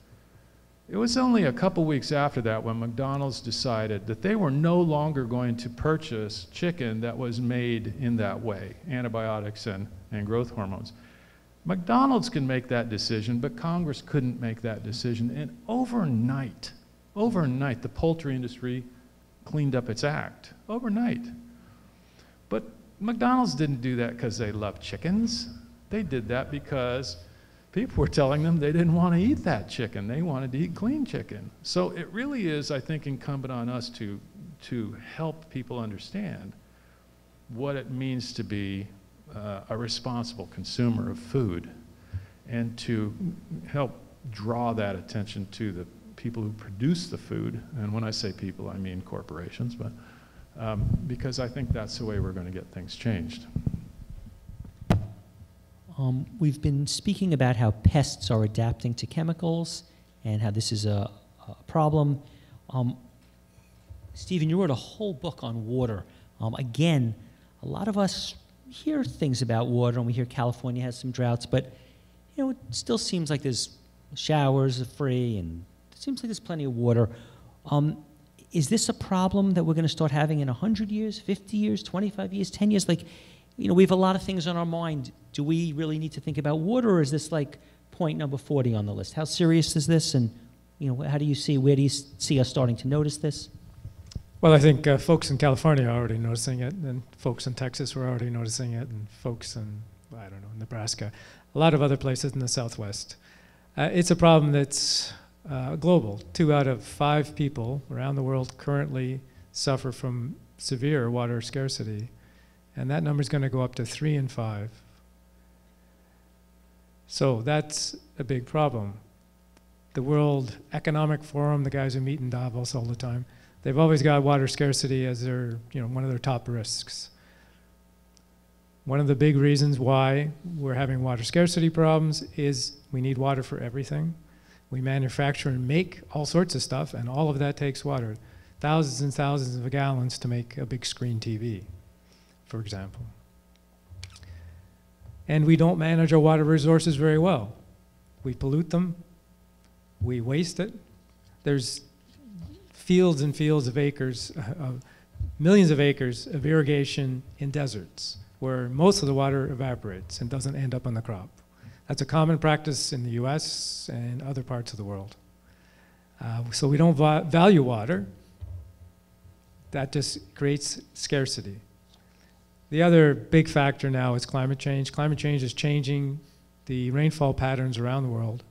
It was only a couple weeks after that when McDonald's decided that they were no longer going to purchase chicken that was made in that way, antibiotics and, and growth hormones. McDonald's can make that decision, but Congress couldn't make that decision. And overnight, overnight, the poultry industry cleaned up its act. Overnight. But McDonald's didn't do that because they love chickens. They did that because people were telling them they didn't want to eat that chicken. They wanted to eat clean chicken. So it really is, I think, incumbent on us to, to help people understand what it means to be uh, a responsible consumer of food and to help draw that attention to the people who produce the food. And when I say people, I mean corporations, but um, because I think that's the way we're going to get things changed. Um, we've been speaking about how pests are adapting to chemicals and how this is a, a problem. Um, Stephen, you wrote a whole book on water. Um, again, a lot of us hear things about water, and we hear California has some droughts, but you know, it still seems like there's showers are free, and it seems like there's plenty of water. Um, is this a problem that we're going to start having in 100 years, 50 years, 25 years, 10 years? Like, you know, we have a lot of things on our mind. Do we really need to think about water, or is this like point number 40 on the list? How serious is this, and you know, how do you see, where do you see us starting to notice this? Well, I think uh, folks in California are already noticing it, and folks in Texas were already noticing it, and folks in, I don't know, Nebraska, a lot of other places in the Southwest. Uh, it's a problem that's uh, global. Two out of five people around the world currently suffer from severe water scarcity, and that number is going to go up to three in five. So that's a big problem. The World Economic Forum, the guys who meet in Davos all the time, they've always got water scarcity as their, you know, one of their top risks. One of the big reasons why we're having water scarcity problems is we need water for everything. We manufacture and make all sorts of stuff, and all of that takes water. Thousands and thousands of gallons to make a big screen TV, for example. And we don't manage our water resources very well. We pollute them, we waste it. There's fields and fields of acres, uh, millions of acres of irrigation in deserts where most of the water evaporates and doesn't end up on the crop. That's a common practice in the US and other parts of the world. Uh, so we don't va value water. That just creates scarcity. The other big factor now is climate change. Climate change is changing the rainfall patterns around the world.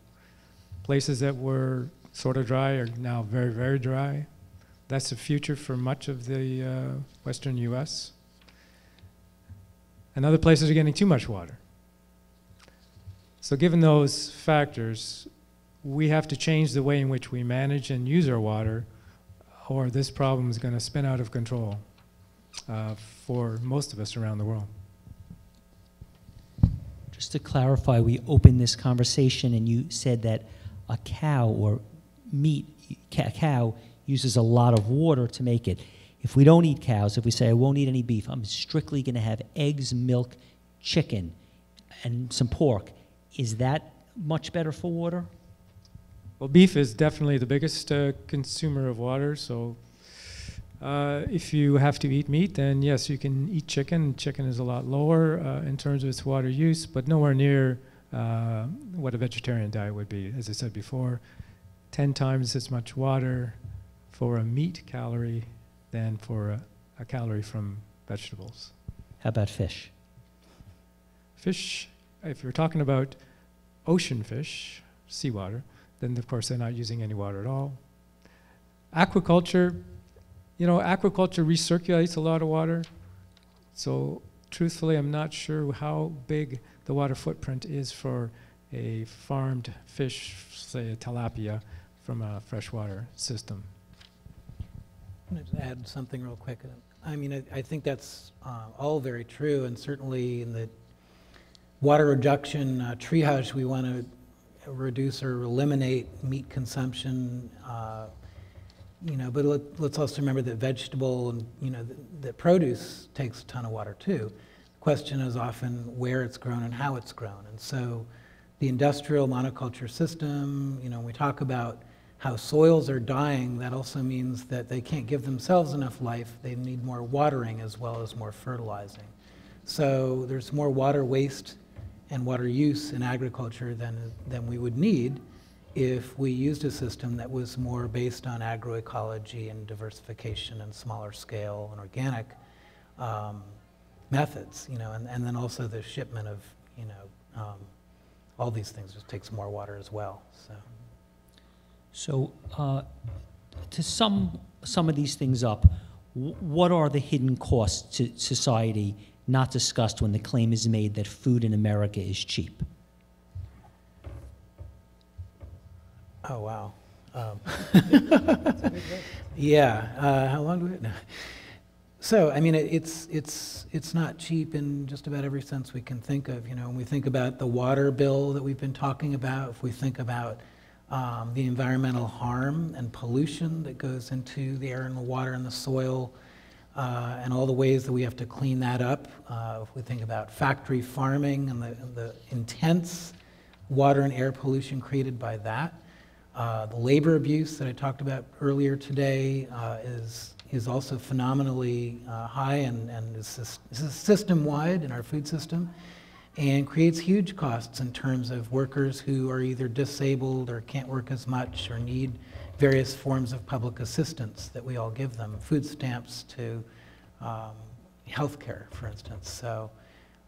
Places that were sort of dry are now very, very dry. That's the future for much of the uh, western US. And other places are getting too much water. So given those factors, we have to change the way in which we manage and use our water, or this problem is going to spin out of control uh, for most of us around the world. Just to clarify, we opened this conversation and you said that a cow or meat, cow uses a lot of water to make it. If we don't eat cows, if we say I won't eat any beef, I'm strictly going to have eggs, milk, chicken, and some pork, is that much better for water? Well, beef is definitely the biggest uh, consumer of water. So, uh, if you have to eat meat, then yes, you can eat chicken. Chicken is a lot lower uh, in terms of its water use, but nowhere near uh, what a vegetarian diet would be. As I said before, 10 times as much water for a meat calorie than for a, a calorie from vegetables. How about fish? Fish, if you're talking about ocean fish, seawater, then of course they're not using any water at all. Aquaculture, you know, aquaculture recirculates a lot of water. So truthfully, I'm not sure how big the water footprint is for a farmed fish, say a tilapia, from a freshwater system. To add something real quick. I mean, I, I think that's uh, all very true, and certainly in the water reduction uh, triage, we want to reduce or eliminate meat consumption. Uh, you know, but let, us also remember that vegetable and you know that, that produce takes a ton of water too. The question is often where it's grown and how it's grown, and so the industrial monoculture system. You know, we talk about how soils are dying, that also means that they can't give themselves enough life. They need more watering as well as more fertilizing. So there's more water waste and water use in agriculture than, than we would need if we used a system that was more based on agroecology and diversification and smaller scale and organic um, methods, you know, and, and then also the shipment of, you know, um, all these things just takes more water as well, so. So, uh, to sum some of these things up, what are the hidden costs to society not discussed when the claim is made that food in America is cheap? Oh, wow. Um, yeah, uh, how long do we? So, I mean, it, it's, it's, it's not cheap in just about every sense we can think of. You know, when we think about the water bill that we've been talking about, if we think about um, the environmental harm and pollution that goes into the air and the water and the soil, uh, and all the ways that we have to clean that up. Uh, if we think about factory farming and the, the, intense water and air pollution created by that, uh, the labor abuse that I talked about earlier today uh, is, is also phenomenally uh, high and, and is, is system wide in our food system and creates huge costs in terms of workers who are either disabled or can't work as much or need various forms of public assistance that we all give them, food stamps to um, health care, for instance. So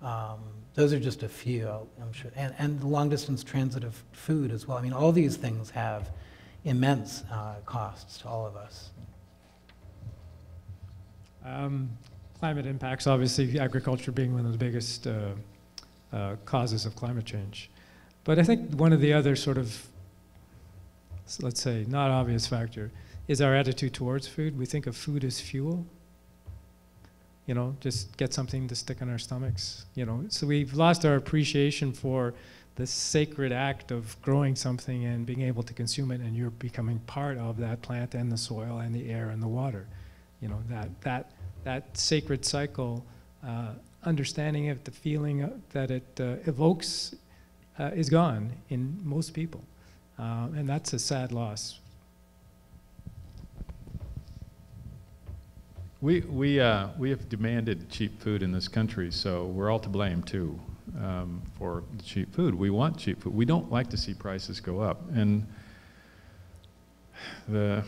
um, those are just a few, I'm sure. And, and long distance transit of food as well. I mean, all these things have immense uh, costs to all of us. Um, climate impacts, obviously, agriculture being one of the biggest uh, uh, causes of climate change. But I think one of the other sort of, let's say, not obvious factor is our attitude towards food. We think of food as fuel. You know, just get something to stick in our stomachs. You know, so we've lost our appreciation for the sacred act of growing something and being able to consume it, and you're becoming part of that plant and the soil and the air and the water. You know, that that that sacred cycle uh, understanding of the feeling that it uh, evokes uh, is gone in most people. Uh, and that's a sad loss. We, we, uh, we have demanded cheap food in this country, so we're all to blame too um, for cheap food. We want cheap food. We don't like to see prices go up. And the,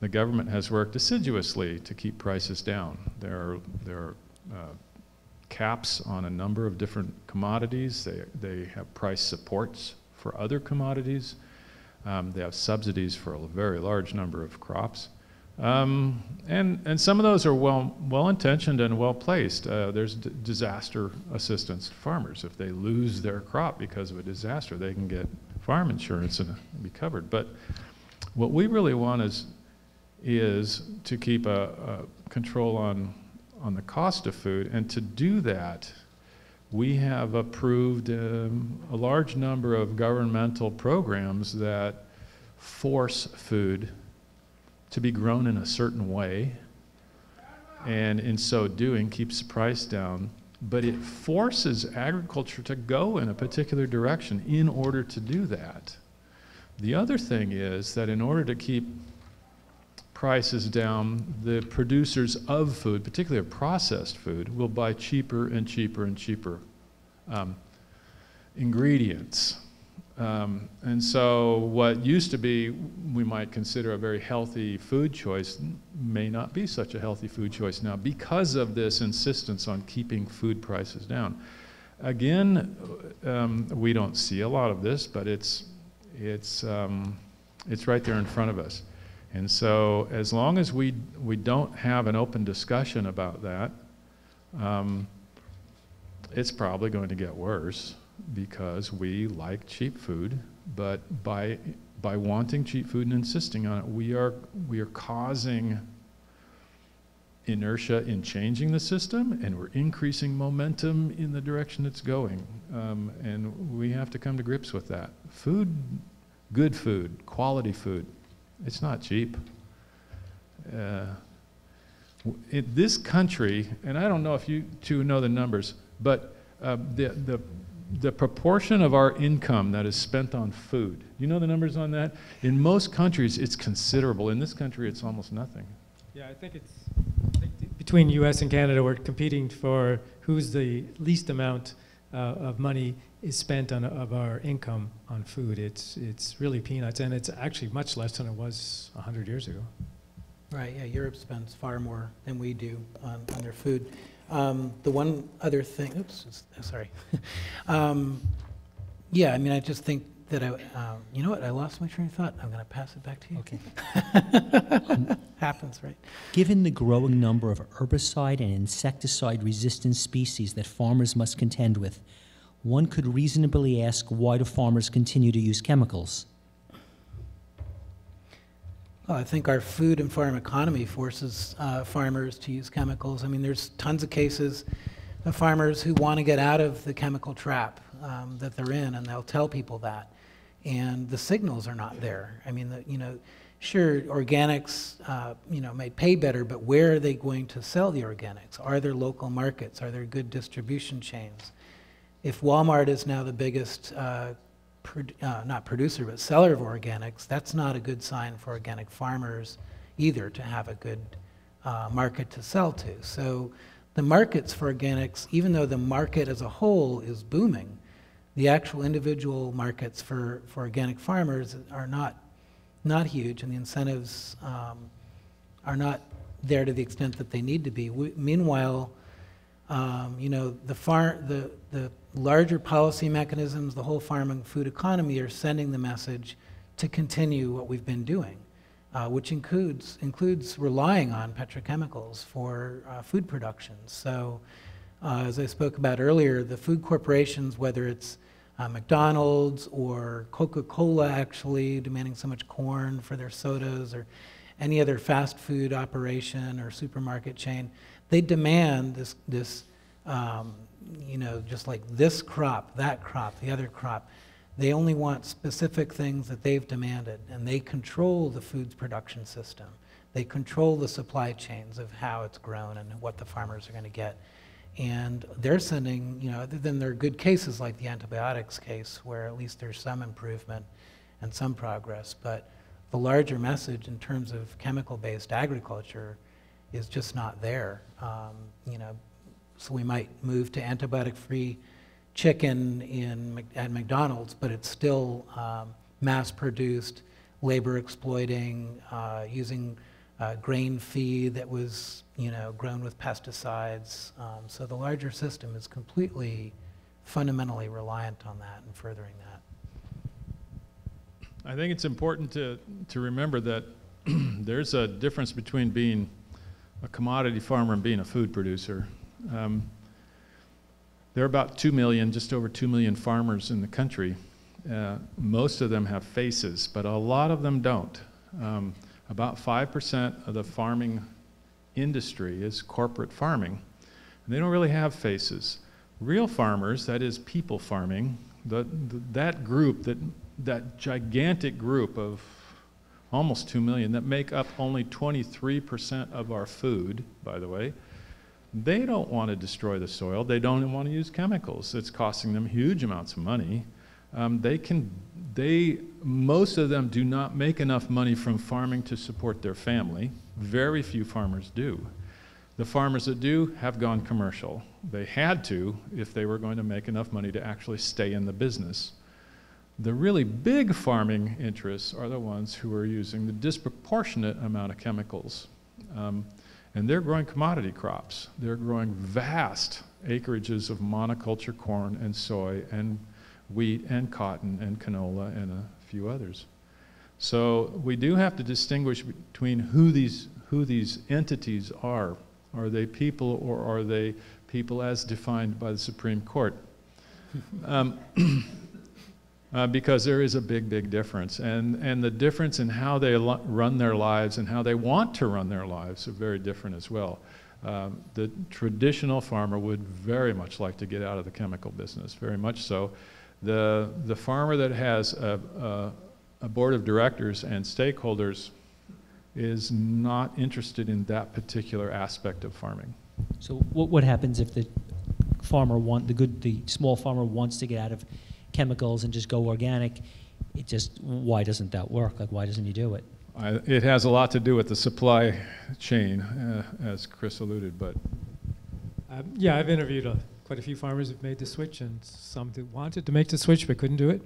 the government has worked assiduously to keep prices down. There are, there are uh, caps on a number of different commodities. They, they have price supports for other commodities. Um, they have subsidies for a very large number of crops. Um, and, and some of those are well, well intentioned and well placed. Uh, there's disaster assistance to farmers. If they lose their crop because of a disaster, they can get farm insurance and be covered. But what we really want is, is to keep a, a control on on the cost of food. And to do that, we have approved um, a large number of governmental programs that force food to be grown in a certain way, and in so doing, keeps the price down. But it forces agriculture to go in a particular direction in order to do that. The other thing is that in order to keep prices down, the producers of food, particularly of processed food, will buy cheaper and cheaper and cheaper um, ingredients. Um, and so, what used to be we might consider a very healthy food choice may not be such a healthy food choice now because of this insistence on keeping food prices down. Again, um, we don't see a lot of this, but it's, it's, um, it's right there in front of us. And so, as long as we, we don't have an open discussion about that, um, it's probably going to get worse because we like cheap food, but by by wanting cheap food and insisting on it, we are we are causing inertia in changing the system, and we're increasing momentum in the direction it's going. Um, and we have to come to grips with that. Food, good food, quality food, it's not cheap. Uh, in this country, and I don't know if you two know the numbers, but uh, the, the, the proportion of our income that is spent on food, you know the numbers on that? In most countries, it's considerable. In this country, it's almost nothing. Yeah, I think it's I think between U.S. and Canada, we're competing for who's the least amount uh, of money is spent on of our income on food. It's it's really peanuts, and it's actually much less than it was hundred years ago. Right, yeah, Europe spends far more than we do on, on their food. Um, the one other thing, oops, sorry. um, yeah, I mean, I just think that I, um, you know what, I lost my train of thought. I'm going to pass it back to you. Okay. Happens, right? Given the growing number of herbicide and insecticide resistant species that farmers must contend with, one could reasonably ask why do farmers continue to use chemicals? Well, I think our food and farm economy forces uh, farmers to use chemicals. I mean, there's tons of cases of farmers who want to get out of the chemical trap um, that they're in, and they'll tell people that. And the signals are not there. I mean, the, you know, sure, organics, uh, you know, may pay better, but where are they going to sell the organics? Are there local markets? Are there good distribution chains? If Walmart is now the biggest uh, produ- uh, not producer, but seller of organics, that's not a good sign for organic farmers either to have a good uh, market to sell to. So the markets for organics, even though the market as a whole is booming, the actual individual markets for, for organic farmers are not, not huge, and the incentives um, are not there to the extent that they need to be. We, meanwhile, um, you know, the, far, the, the larger policy mechanisms, the whole farm and food economy are sending the message to continue what we've been doing, uh, which includes, includes relying on petrochemicals for uh, food production. So, uh, as I spoke about earlier, the food corporations, whether it's uh, McDonald's or Coca Cola actually demanding so much corn for their sodas or any other fast food operation or supermarket chain, they demand this, this um, you know, just like this crop, that crop, the other crop. They only want specific things that they've demanded, and they control the foods production system. They control the supply chains of how it's grown and what the farmers are going to get. And they're sending, you know, than there are good cases like the antibiotics case, where at least there's some improvement and some progress, but the larger message in terms of chemical-based agriculture is just not there. Um, you know, so we might move to antibiotic-free chicken in at McDonald's, but it's still um, mass-produced, labor-exploiting, uh, using uh, grain feed that was, you know, grown with pesticides. Um, so the larger system is completely, fundamentally reliant on that and furthering that. I think it's important to, to remember that there's a difference between being a commodity farmer and being a food producer. Um, there are about 2 million, just over 2 million farmers in the country. Uh, most of them have faces, but a lot of them don't. Um, about 5% of the farming industry is corporate farming. And they don't really have faces. Real farmers, that is people farming, the, the, that group, that, that gigantic group of almost 2 million that make up only 23% of our food, by the way, they don't want to destroy the soil. They don't want to use chemicals. It's costing them huge amounts of money. Um, they can, they, most of them do not make enough money from farming to support their family. Very few farmers do. The farmers that do have gone commercial. They had to if they were going to make enough money to actually stay in the business. The really big farming interests are the ones who are using the disproportionate amount of chemicals. Um, and they're growing commodity crops. They're growing vast acreages of monoculture corn and soy and wheat and cotton and canola and a few others. So we do have to distinguish between who these, who these entities are. Are they people or are they people as defined by the Supreme Court. Um, uh, because there is a big, big difference. And, and the difference in how they run their lives and how they want to run their lives are very different as well. Um, the traditional farmer would very much like to get out of the chemical business, very much so. The, the farmer that has a, a, a board of directors and stakeholders is not interested in that particular aspect of farming. So what, what happens if the farmer want, the good, the small farmer wants to get out of chemicals and just go organic? It just, why doesn't that work? Like, why doesn't he do it? I, it has a lot to do with the supply chain, uh, as Chris alluded, but Um, yeah, I've interviewed a, quite a few farmers who've made the switch, and some that wanted to make the switch but couldn't do it.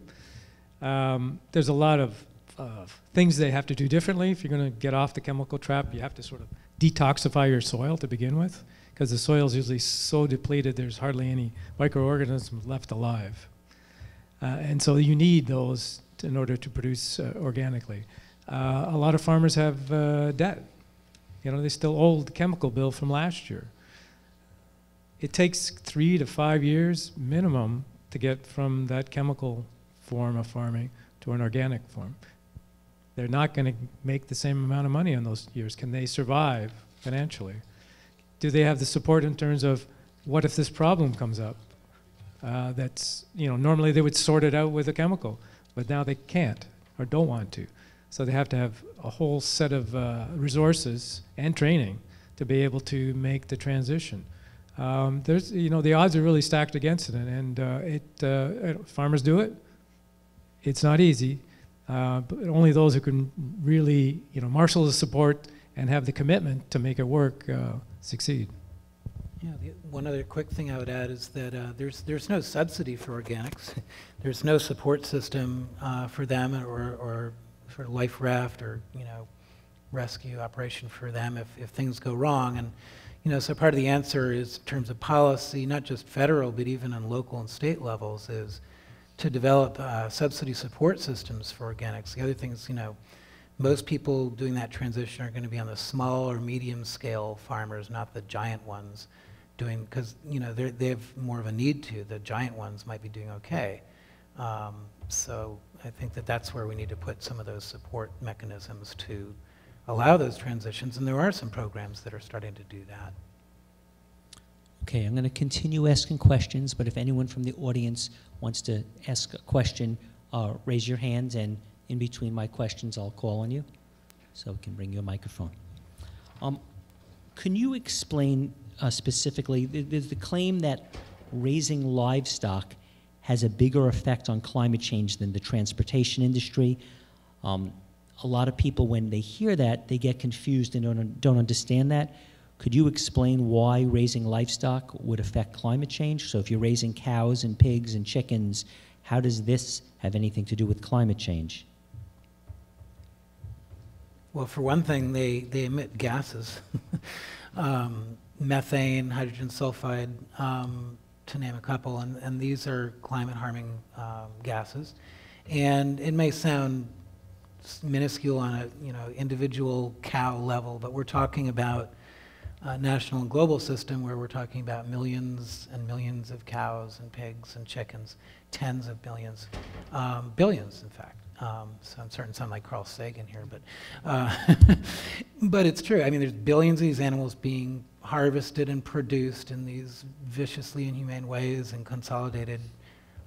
Um, there's a lot of uh, things they have to do differently. If you're going to get off the chemical trap, you have to sort of detoxify your soil to begin with, because the soil is usually so depleted there's hardly any microorganisms left alive. Uh, and so you need those in order to produce uh, organically. Uh, a lot of farmers have debt. You know, they still owe the chemical bill from last year. It takes three to five years minimum to get from that chemical form of farming to an organic form. They're not going to make the same amount of money in those years. Can they survive financially? Do they have the support in terms of what if this problem comes up? Uh, that's, you know, normally they would sort it out with a chemical, but now they can't or don't want to. So they have to have a whole set of uh, resources and training to be able to make the transition. Um, there's, you know, the odds are really stacked against it, and, and uh, it, uh, farmers do it. It's not easy, uh, but only those who can really, you know, marshal the support and have the commitment to make it work uh, succeed. Yeah, the, one other quick thing I would add is that uh, there's there's no subsidy for organics. there's no support system uh, for them or, or for life raft or you know rescue operation for them if, if things go wrong. And you know, so part of the answer is in terms of policy, not just federal but even on local and state levels, is to develop uh, subsidy support systems for organics. The other thing is, you know, most people doing that transition are going to be on the small or medium scale farmers, not the giant ones doing, because, you know, they have more of a need to. The giant ones might be doing okay. Um, so I think that that's where we need to put some of those support mechanisms to allow those transitions. And there are some programs that are starting to do that. Okay, I'm going to continue asking questions, but if anyone from the audience wants to ask a question, uh, raise your hands, and in between my questions, I'll call on you, so we can bring you a microphone. Um, can you explain uh, specifically, there's the claim that raising livestock has a bigger effect on climate change than the transportation industry. Um, a lot of people, when they hear that, they get confused and don't, don't understand that. Could you explain why raising livestock would affect climate change? So if you're raising cows and pigs and chickens, how does this have anything to do with climate change? Well, for one thing, they, they emit gases. um, methane, hydrogen sulfide, um, to name a couple, and, and these are climate harming um, gases. And it may sound minuscule on a you know individual cow level, but we're talking about a national and global system where we're talking about millions and millions of cows and pigs and chickens, tens of billions, um, billions in fact. Um, so I'm starting to sound like Carl Sagan here, but uh, but it's true. I mean, there's billions of these animals being harvested and produced in these viciously inhumane ways and consolidated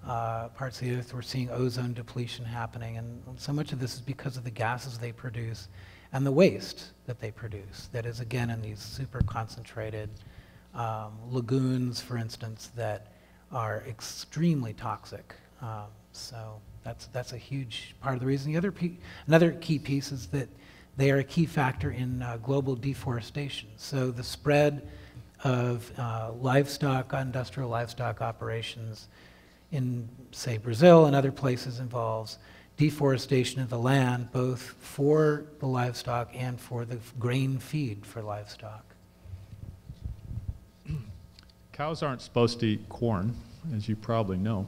uh, parts of the earth. We're seeing ozone depletion happening, and so much of this is because of the gases they produce and the waste that they produce. That is again in these super concentrated um, lagoons, for instance, that are extremely toxic. Um, so that's that's a huge part of the reason. The other another key piece is that they are a key factor in uh, global deforestation. So the spread of uh, livestock, industrial livestock operations in, say, Brazil and other places involves deforestation of the land, both for the livestock and for the grain feed for livestock. Cows aren't supposed to eat corn, as you probably know.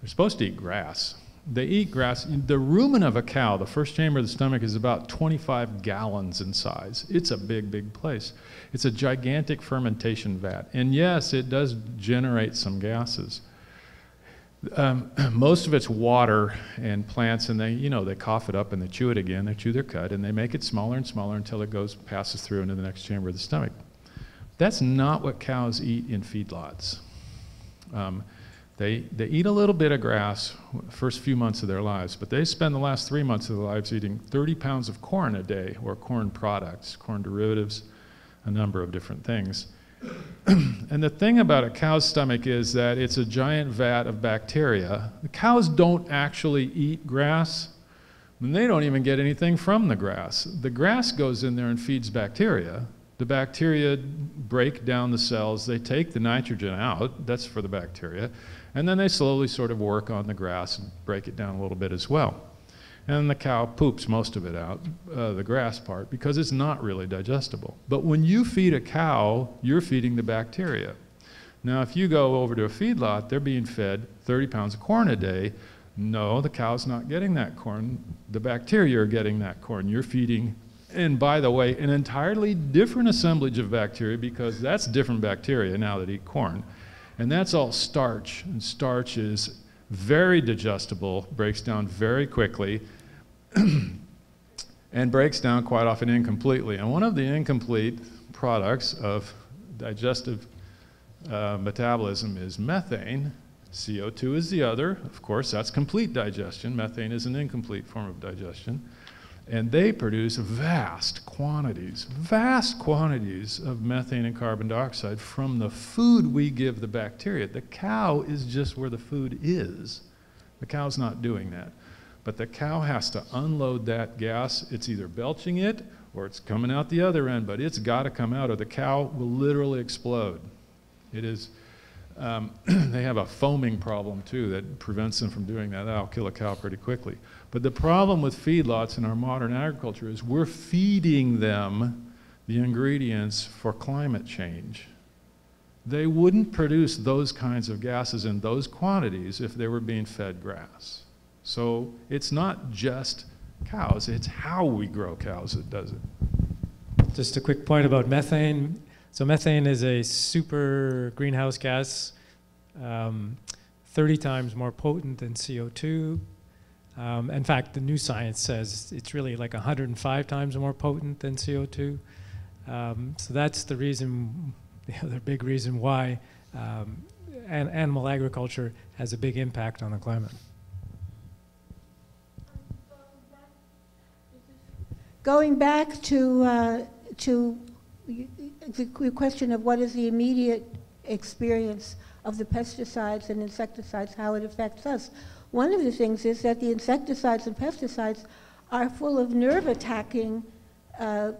They're supposed to eat grass. They eat grass. The rumen of a cow, the first chamber of the stomach, is about 25 gallons in size. It's a big, big place. It's a gigantic fermentation vat. And yes, it does generate some gases. Um, most of it's water and plants, and they, you know, they cough it up and they chew it again. They chew their cud and they make it smaller and smaller until it goes passes through into the next chamber of the stomach. That's not what cows eat in feedlots. Um, they, they eat a little bit of grass first few months of their lives, but they spend the last three months of their lives eating 30 pounds of corn a day, or corn products, corn derivatives, a number of different things. and the thing about a cow's stomach is that it's a giant vat of bacteria. The cows don't actually eat grass, and they don't even get anything from the grass. The grass goes in there and feeds bacteria. The bacteria break down the cells, they take the nitrogen out, that's for the bacteria, and then they slowly sort of work on the grass and break it down a little bit as well. And the cow poops most of it out, uh, the grass part, because it's not really digestible. But when you feed a cow, you're feeding the bacteria. Now, if you go over to a feedlot, they're being fed 30 pounds of corn a day. No, the cow's not getting that corn. The bacteria are getting that corn. You're feeding, and by the way, an entirely different assemblage of bacteria because that's different bacteria now that eat corn. And that's all starch. And starch is very digestible, breaks down very quickly, and breaks down quite often incompletely. And one of the incomplete products of digestive uh, metabolism is methane. CO2 is the other. Of course, that's complete digestion. Methane is an incomplete form of digestion. And they produce vast quantities, vast quantities of methane and carbon dioxide from the food we give the bacteria. The cow is just where the food is. The cow's not doing that. But the cow has to unload that gas. It's either belching it or it's coming out the other end, but it's got to come out or the cow will literally explode. It is, um, they have a foaming problem too that prevents them from doing that. That'll kill a cow pretty quickly. But the problem with feedlots in our modern agriculture is we're feeding them the ingredients for climate change. They wouldn't produce those kinds of gases in those quantities if they were being fed grass. So it's not just cows, it's how we grow cows that does it. Just a quick point about methane. So methane is a super greenhouse gas, um, 30 times more potent than CO2, um, in fact, the new science says it's really like 105 times more potent than CO2. Um, so that's the reason, the other big reason why um, an animal agriculture has a big impact on the climate. Going back to, uh, to the question of what is the immediate experience of the pesticides and insecticides, how it affects us. One of the things is that the insecticides and pesticides are full of nerve attacking uh,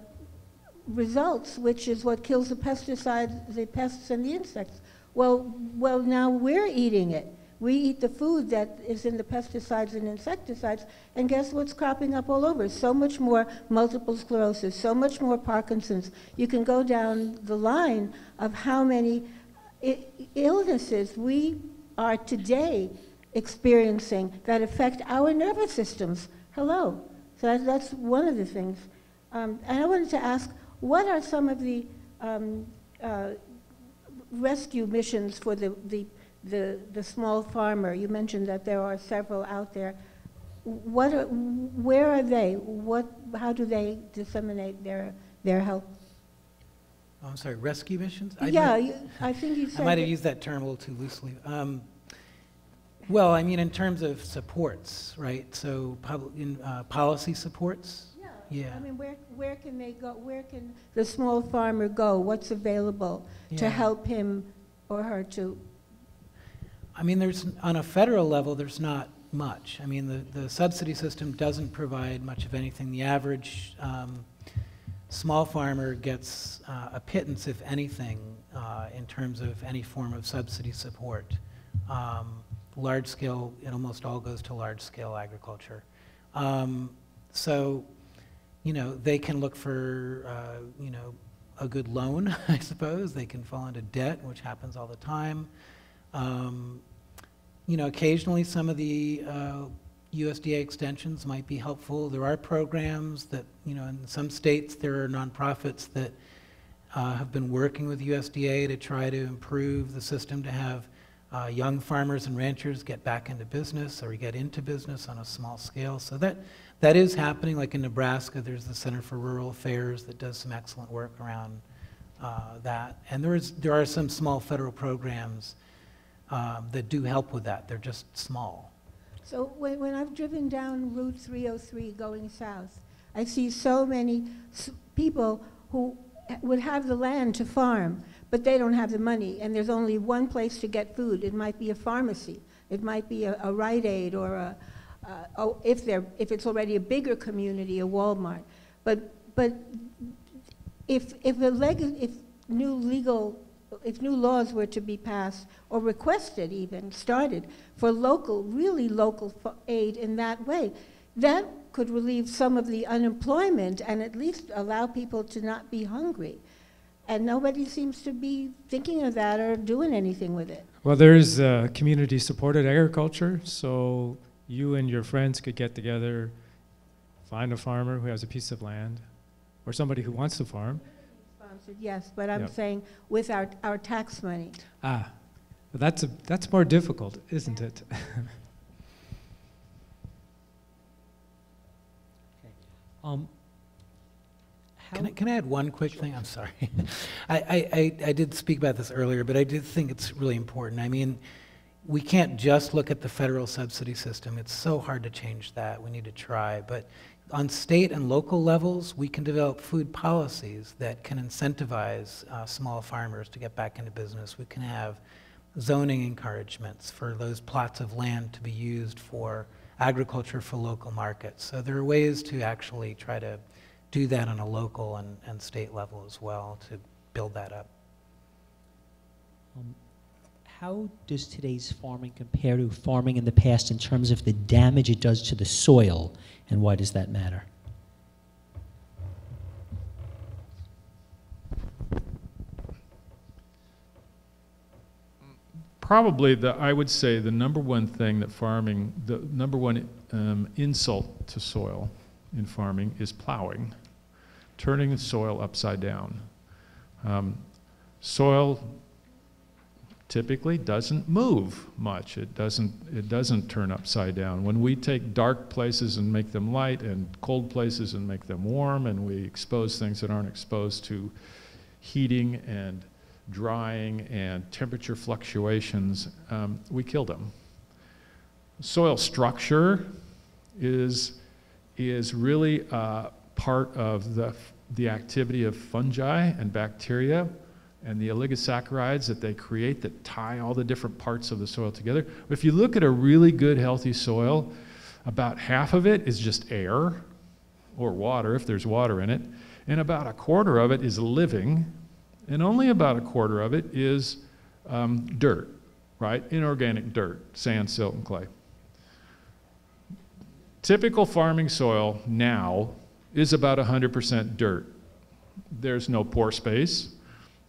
results, which is what kills the pesticides, the pests and the insects. Well, well, now we're eating it. We eat the food that is in the pesticides and insecticides, and guess what's cropping up all over? So much more multiple sclerosis, so much more Parkinson's. You can go down the line of how many illnesses we are today experiencing that affect our nervous systems. Hello. So that's, that's one of the things. Um, and I wanted to ask, what are some of the um, uh, rescue missions for the, the, the, the, small farmer? You mentioned that there are several out there. What are, where are they? What, how do they disseminate their, their help? Oh, I'm sorry, rescue missions? I yeah, might, I think you said. I might have used that term a little too loosely. Um, well, I mean, in terms of supports, right? So, pub- in, uh, policy supports. Yeah. Yeah. I mean, where where can they go? Where can the small farmer go? What's available yeah. to help him or her to? I mean, there's on a federal level, there's not much. I mean, the the subsidy system doesn't provide much of anything. The average um, small farmer gets uh, a pittance, if anything, uh, in terms of any form of subsidy support. Um, large scale, it almost all goes to large scale agriculture. Um, so, you know, they can look for, uh, you know, a good loan, I suppose. They can fall into debt, which happens all the time. Um, you know, occasionally some of the uh, USDA extensions might be helpful. There are programs that, you know, in some states, there are nonprofits that uh, have been working with USDA to try to improve the system to have uh, young farmers and ranchers get back into business or get into business on a small scale. So that, that is happening. Like in Nebraska, there's the Center for Rural Affairs that does some excellent work around uh, that. And there, is, there are some small federal programs um, that do help with that. They're just small. So when, when I've driven down Route 303 going south, I see so many people who would have the land to farm, but they don't have the money, and there's only one place to get food. It might be a pharmacy, it might be a, a Rite Aid, or a, uh, oh, if they're if it's already a bigger community, a Walmart. But but if if a leg, if new legal if new laws were to be passed or requested even started for local really local aid in that way that could relieve some of the unemployment and at least allow people to not be hungry and nobody seems to be thinking of that or doing anything with it Well, there's uh, community supported agriculture, so you and your friends could get together, find a farmer who has a piece of land, or somebody who wants to farm. sponsored yes but i'm Yep. saying with our, our tax money Ah, but that's a, that's more difficult, isn't it? Um, how, Can I, can I add one quick thing? I'm sorry. I, I, I, I did speak about this earlier, but I did think it's really important. I mean, we can't just look at the federal subsidy system. It's so hard to change that. We need to try. But on state and local levels, we can develop food policies that can incentivize uh, small farmers to get back into business. We can have zoning encouragements for those plots of land to be used for agriculture for local markets. So there are ways to actually try to do that on a local and, and state level as well to build that up. um, how does today's farming compare to farming in the past in terms of the damage it does to the soil, and why does that matter? Probably the, I would say the number one thing that farming, the number one um, insult to soil in farming is plowing, turning the soil upside down. Um, soil typically doesn't move much. It doesn't, it doesn't turn upside down. When we take dark places and make them light and cold places and make them warm and we expose things that aren't exposed to heating and drying and temperature fluctuations, um, we kill them. Soil structure is, is really uh, part of the, the activity of fungi and bacteria and the oligosaccharides that they create that tie all the different parts of the soil together. If you look at a really good, healthy soil, about half of it is just air or water, if there's water in it, and about a quarter of it is living, and only about a quarter of it is um, dirt, right? Inorganic dirt, sand, silt, and clay. Typical farming soil now is about 100% dirt. There's no pore space.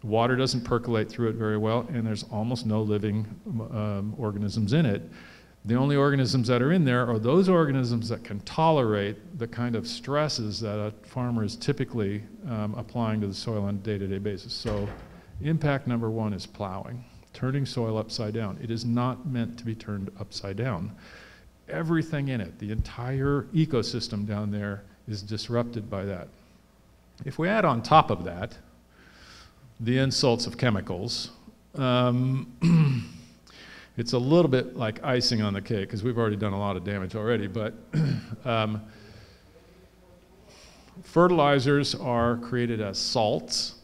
Water doesn't percolate through it very well, and there's almost no living um, organisms in it. The only organisms that are in there are those organisms that can tolerate the kind of stresses that a farmer is typically um, applying to the soil on a day to day basis. So, impact number one is plowing, turning soil upside down. It is not meant to be turned upside down. Everything in it, the entire ecosystem down there, is disrupted by that. If we add on top of that the insults of chemicals, um, it's a little bit like icing on the cake because we've already done a lot of damage already. But um, fertilizers are created as salts,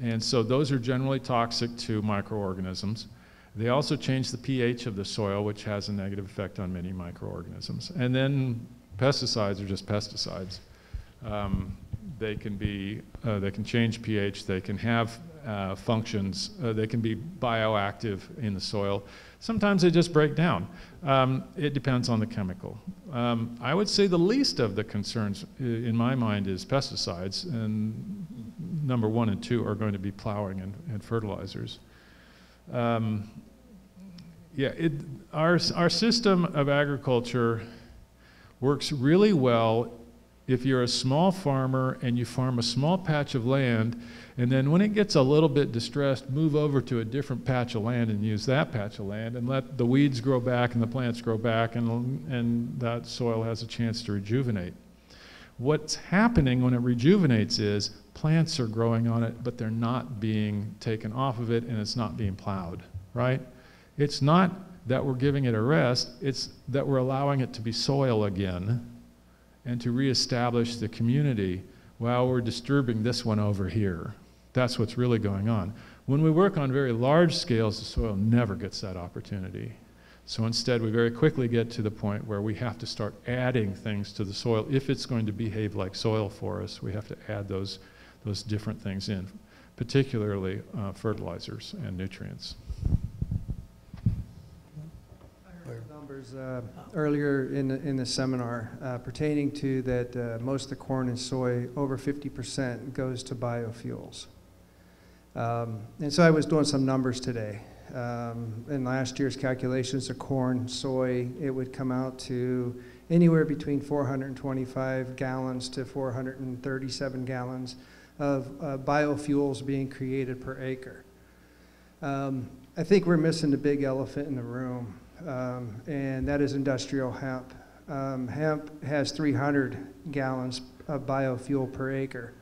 and so those are generally toxic to microorganisms. They also change the pH of the soil, which has a negative effect on many microorganisms. And then pesticides are just pesticides. Um, they can be, uh, they can change pH, they can have uh, functions, uh, they can be bioactive in the soil. Sometimes they just break down. Um, it depends on the chemical. Um, I would say the least of the concerns in my mind is pesticides, and number one and two are going to be plowing and, and fertilizers. Um, yeah, it, our, our system of agriculture works really well if you're a small farmer and you farm a small patch of land, and then when it gets a little bit distressed, move over to a different patch of land and use that patch of land and let the weeds grow back and the plants grow back, and, and that soil has a chance to rejuvenate. What's happening when it rejuvenates is plants are growing on it, but they're not being taken off of it and it's not being plowed, right? It's not that we're giving it a rest, it's that we're allowing it to be soil again and to reestablish the community while we're disturbing this one over here. That's what's really going on. When we work on very large scales, the soil never gets that opportunity. So instead, we very quickly get to the point where we have to start adding things to the soil. If it's going to behave like soil for us, we have to add those, those different things in, particularly uh, fertilizers and nutrients. Uh, earlier in the, in the seminar uh, pertaining to that uh, most of the corn and soy, over 50% goes to biofuels. Um, and so I was doing some numbers today. Um, in last year's calculations of corn, soy, it would come out to anywhere between 425 gallons to 437 gallons of uh, biofuels being created per acre. Um, I think we're missing the big elephant in the room um, and that is industrial hemp. Um, hemp has 300 gallons of biofuel per acre,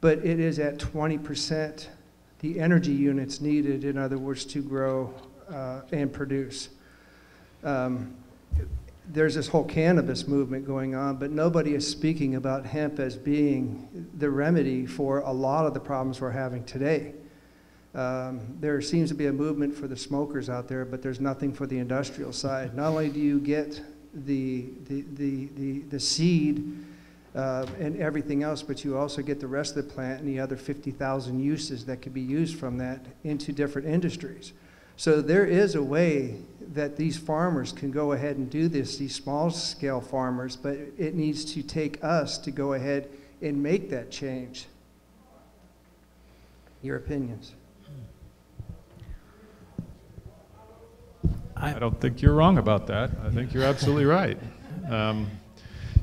but it is at 20% the energy units needed, in other words, to grow uh, and produce. Um, there's this whole cannabis movement going on, but nobody is speaking about hemp as being the remedy for a lot of the problems we're having today. Um, there seems to be a movement for the smokers out there, but there's nothing for the industrial side. Not only do you get the, the, the, the, the seed uh, and everything else, but you also get the rest of the plant and the other 50,000 uses that could be used from that into different industries. So there is a way that these farmers can go ahead and do this, these small scale farmers, but it needs to take us to go ahead and make that change. Your opinions? I, I don't think you're wrong about that. I think you're absolutely right. Um,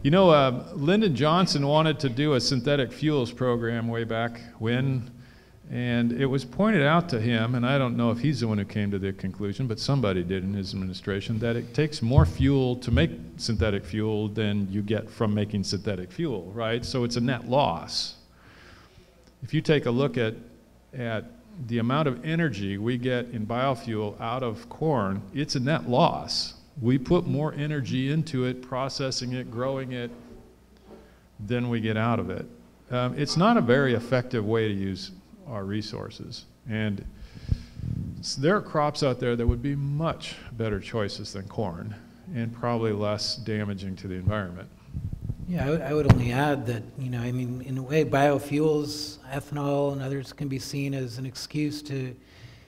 you know, uh, Lyndon Johnson wanted to do a synthetic fuels program way back when, and it was pointed out to him, and I don't know if he's the one who came to the conclusion, but somebody did in his administration, that it takes more fuel to make synthetic fuel than you get from making synthetic fuel, right? So it's a net loss. If you take a look at, at the amount of energy we get in biofuel out of corn, it's a net loss. We put more energy into it, processing it, growing it, than we get out of it. Um, it's not a very effective way to use our resources. And there are crops out there that would be much better choices than corn and probably less damaging to the environment. Yeah, I would, I would only add that, you know, I mean, in a way, biofuels, ethanol, and others can be seen as an excuse to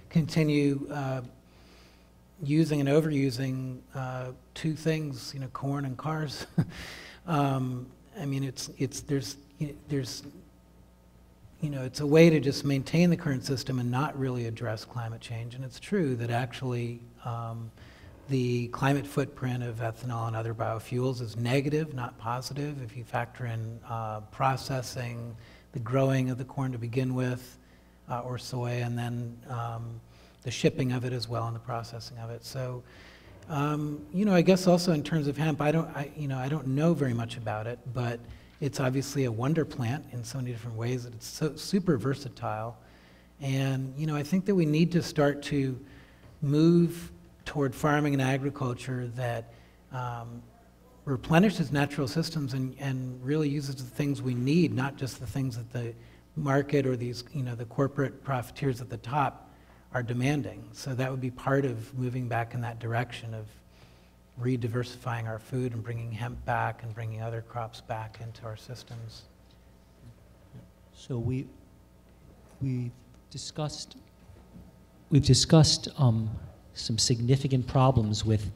continue uh, using and overusing uh, two things, you know, corn and cars. um, I mean, it's, it's, there's, you know, there's, you know, it's a way to just maintain the current system and not really address climate change. And it's true that actually, um, the climate footprint of ethanol and other biofuels is negative, not positive. If you factor in uh, processing, the growing of the corn to begin with, uh, or soy, and then um, the shipping of it as well and the processing of it. So, um, you know, I guess also in terms of hemp, I don't, I, you know, I don't know very much about it, but it's obviously a wonder plant in so many different ways that it's so super versatile. And, you know, I think that we need to start to move toward farming and agriculture that um, replenishes natural systems and, and really uses the things we need, not just the things that the market or these, you know, the corporate profiteers at the top are demanding. So that would be part of moving back in that direction of re-diversifying our food and bringing hemp back and bringing other crops back into our systems. So we, we've discussed, we've discussed um, some significant problems with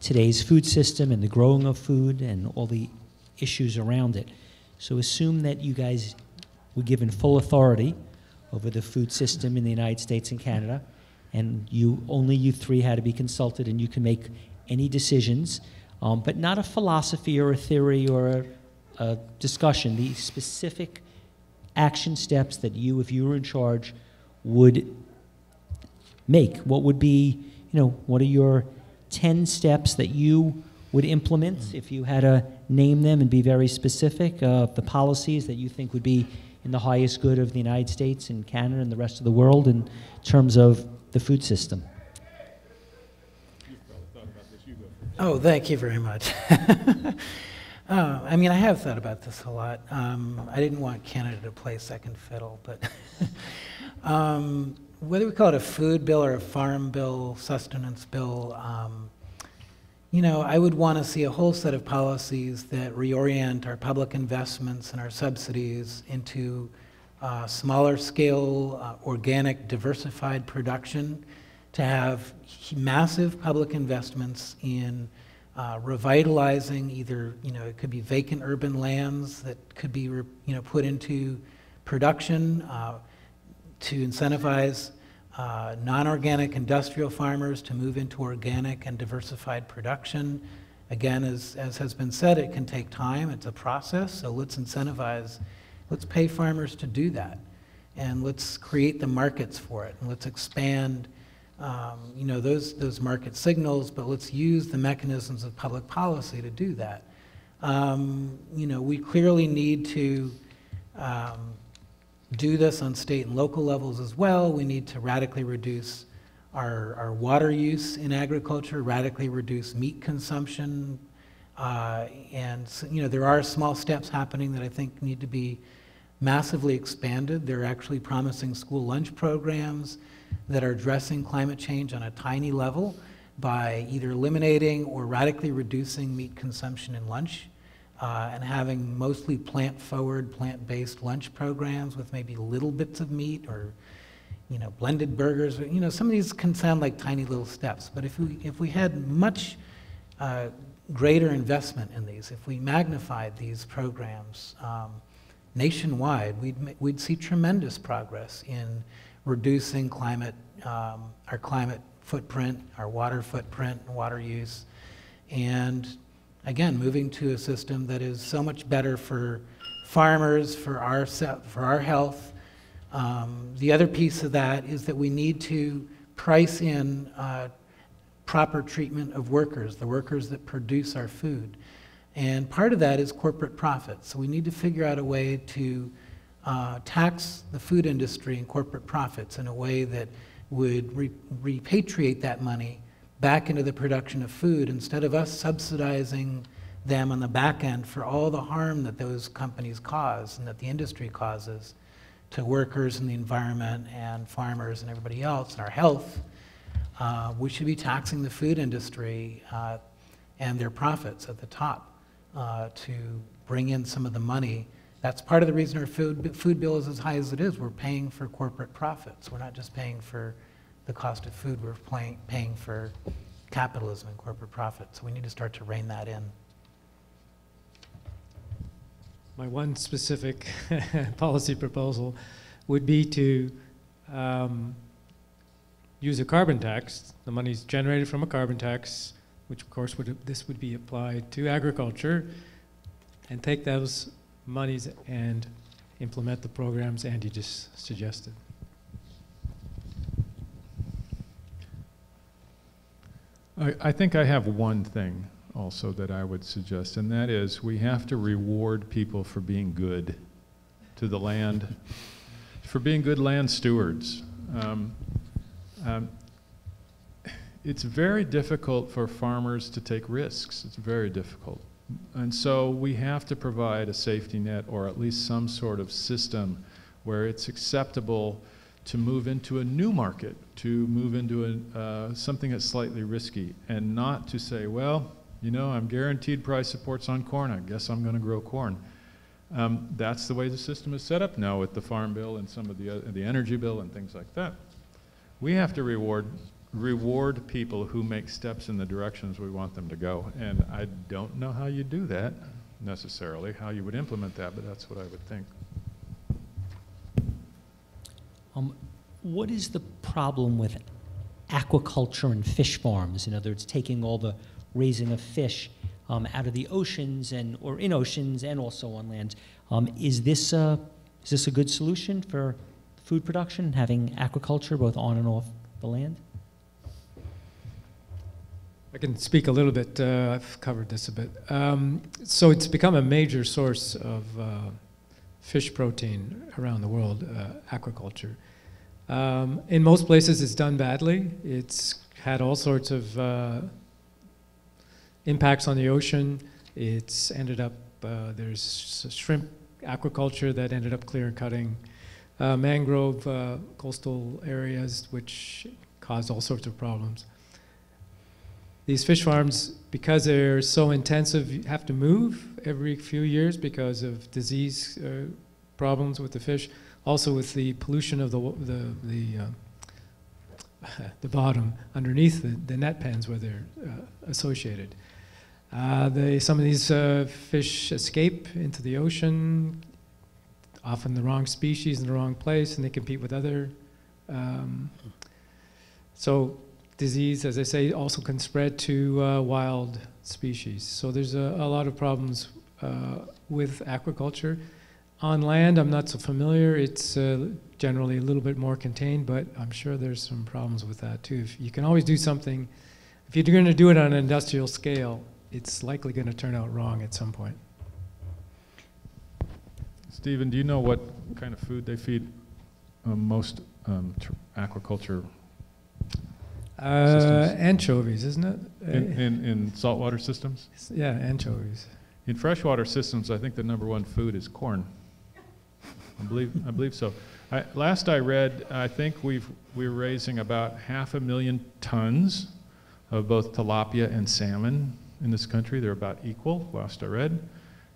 today's food system and the growing of food and all the issues around it. So assume that you guys were given full authority over the food system in the United States and Canada, and you only you three had to be consulted, and you can make any decisions um, but not a philosophy or a theory or a, a discussion. The specific action steps that you, if you were in charge, would make. What would be, you know, what are your 10 steps that you would implement if you had to name them and be very specific? of the policies that you think would be in the highest good of the United States and Canada and the rest of the world in terms of the food system? Oh, thank you very much. Uh, I mean, I have thought about this a lot. Um, I didn't want Canada to play second fiddle, but um, whether we call it a food bill or a farm bill, sustenance bill, um, you know, I would want to see a whole set of policies that reorient our public investments and our subsidies into uh, smaller scale, uh, organic, diversified production, to have massive public investments in uh, revitalizing either, you know, it could be vacant urban lands that could be, you know, put into production uh, to incentivize uh, non-organic industrial farmers to move into organic and diversified production. Again, as, as has been said, it can take time. It's a process, so let's incentivize, let's pay farmers to do that. And let's create the markets for it, and let's expand um, you know, those, those market signals, but let's use the mechanisms of public policy to do that. Um, you know, we clearly need to um, do this on state and local levels as well. We need to radically reduce our, our water use in agriculture, radically reduce meat consumption. Uh, and, you know, there are small steps happening that I think need to be massively expanded. They're actually promising school lunch programs that are addressing climate change on a tiny level by either eliminating or radically reducing meat consumption in lunch uh, and having mostly plant-forward, plant-based lunch programs with maybe little bits of meat or you know, blended burgers. You know, some of these can sound like tiny little steps, but if we, if we had much uh, greater investment in these, if we magnified these programs um, nationwide, we'd, we'd see tremendous progress in reducing climate, um, our climate footprint, our water footprint, and water use, and again, moving to a system that is so much better for farmers, for our, for our health. Um, the other piece of that is that we need to price in uh, proper treatment of workers, the workers that produce our food. And part of that is corporate profits. So we need to figure out a way to uh, tax the food industry and corporate profits in a way that would re repatriate that money back into the production of food instead of us subsidizing them on the back end for all the harm that those companies cause and that the industry causes to workers and the environment and farmers and everybody else and our health. Uh, we should be taxing the food industry uh, and their profits at the top uh, to bring in some of the money that's part of the reason our food, food bill is as high as it is. We're paying for corporate profits. We're not just paying for the cost of food, we're paying, paying for capitalism and corporate profit. So we need to start to rein that in. My one specific policy proposal would be to um, use a carbon tax. The money's generated from a carbon tax, which of course would this would be applied to agriculture, and take those monies and implement the programs Andy just suggested. I, I think I have one thing also that I would suggest, and that is we have to reward people for being good to the land, for being good land stewards. Um, um, it's very difficult for farmers to take risks. It's very difficult. And so we have to provide a safety net or at least some sort of system where it's acceptable to move into a new market, to move into a, uh, something that's slightly risky, and not to say, well, you know, I'm guaranteed price supports on corn, I guess I'm going to grow corn. Um, that's the way the system is set up now with the farm bill and some of the, uh, the energy bill and things like that. We have to reward reward people who make steps in the directions we want them to go. And I don't know how you do that necessarily, how you would implement that, but that's what I would think. Um, what is the problem with aquaculture and fish farms? In other words, taking all the raising of fish um, out of the oceans and or in oceans and also on land. Um, is this a, is this a good solution for food production, having aquaculture both on and off the land? I can speak a little bit. Uh, I've covered this a bit. Um, so it's become a major source of uh, fish protein around the world, uh, aquaculture. Um, in most places, it's done badly. It's had all sorts of uh, impacts on the ocean. It's ended up, uh, there's shrimp aquaculture that ended up clear cutting uh, mangrove coastal areas, which caused all sorts of problems these fish farms, because they're so intensive, have to move every few years because of disease uh, problems with the fish. Also, with the pollution of the the the, uh, the bottom underneath the, the net pens where they're uh, associated. Uh, they, some of these uh, fish escape into the ocean, often the wrong species in the wrong place, and they compete with other. Um, so disease, as I say, also can spread to uh, wild species. So there's a, a lot of problems uh, with aquaculture. On land, I'm not so familiar. It's uh, generally a little bit more contained, but I'm sure there's some problems with that too. If you can always do something, if you're going to do it on an industrial scale, it's likely going to turn out wrong at some point. Stephen, do you know what kind of food they feed um, most um, aquaculture uh, anchovies, isn't it? In, in, in saltwater systems? Yeah, anchovies. In freshwater systems, I think the number one food is corn. I believe, I believe so. I, last I read, I think we've, we're raising about half a million tons of both tilapia and salmon in this country. They're about equal, last I read.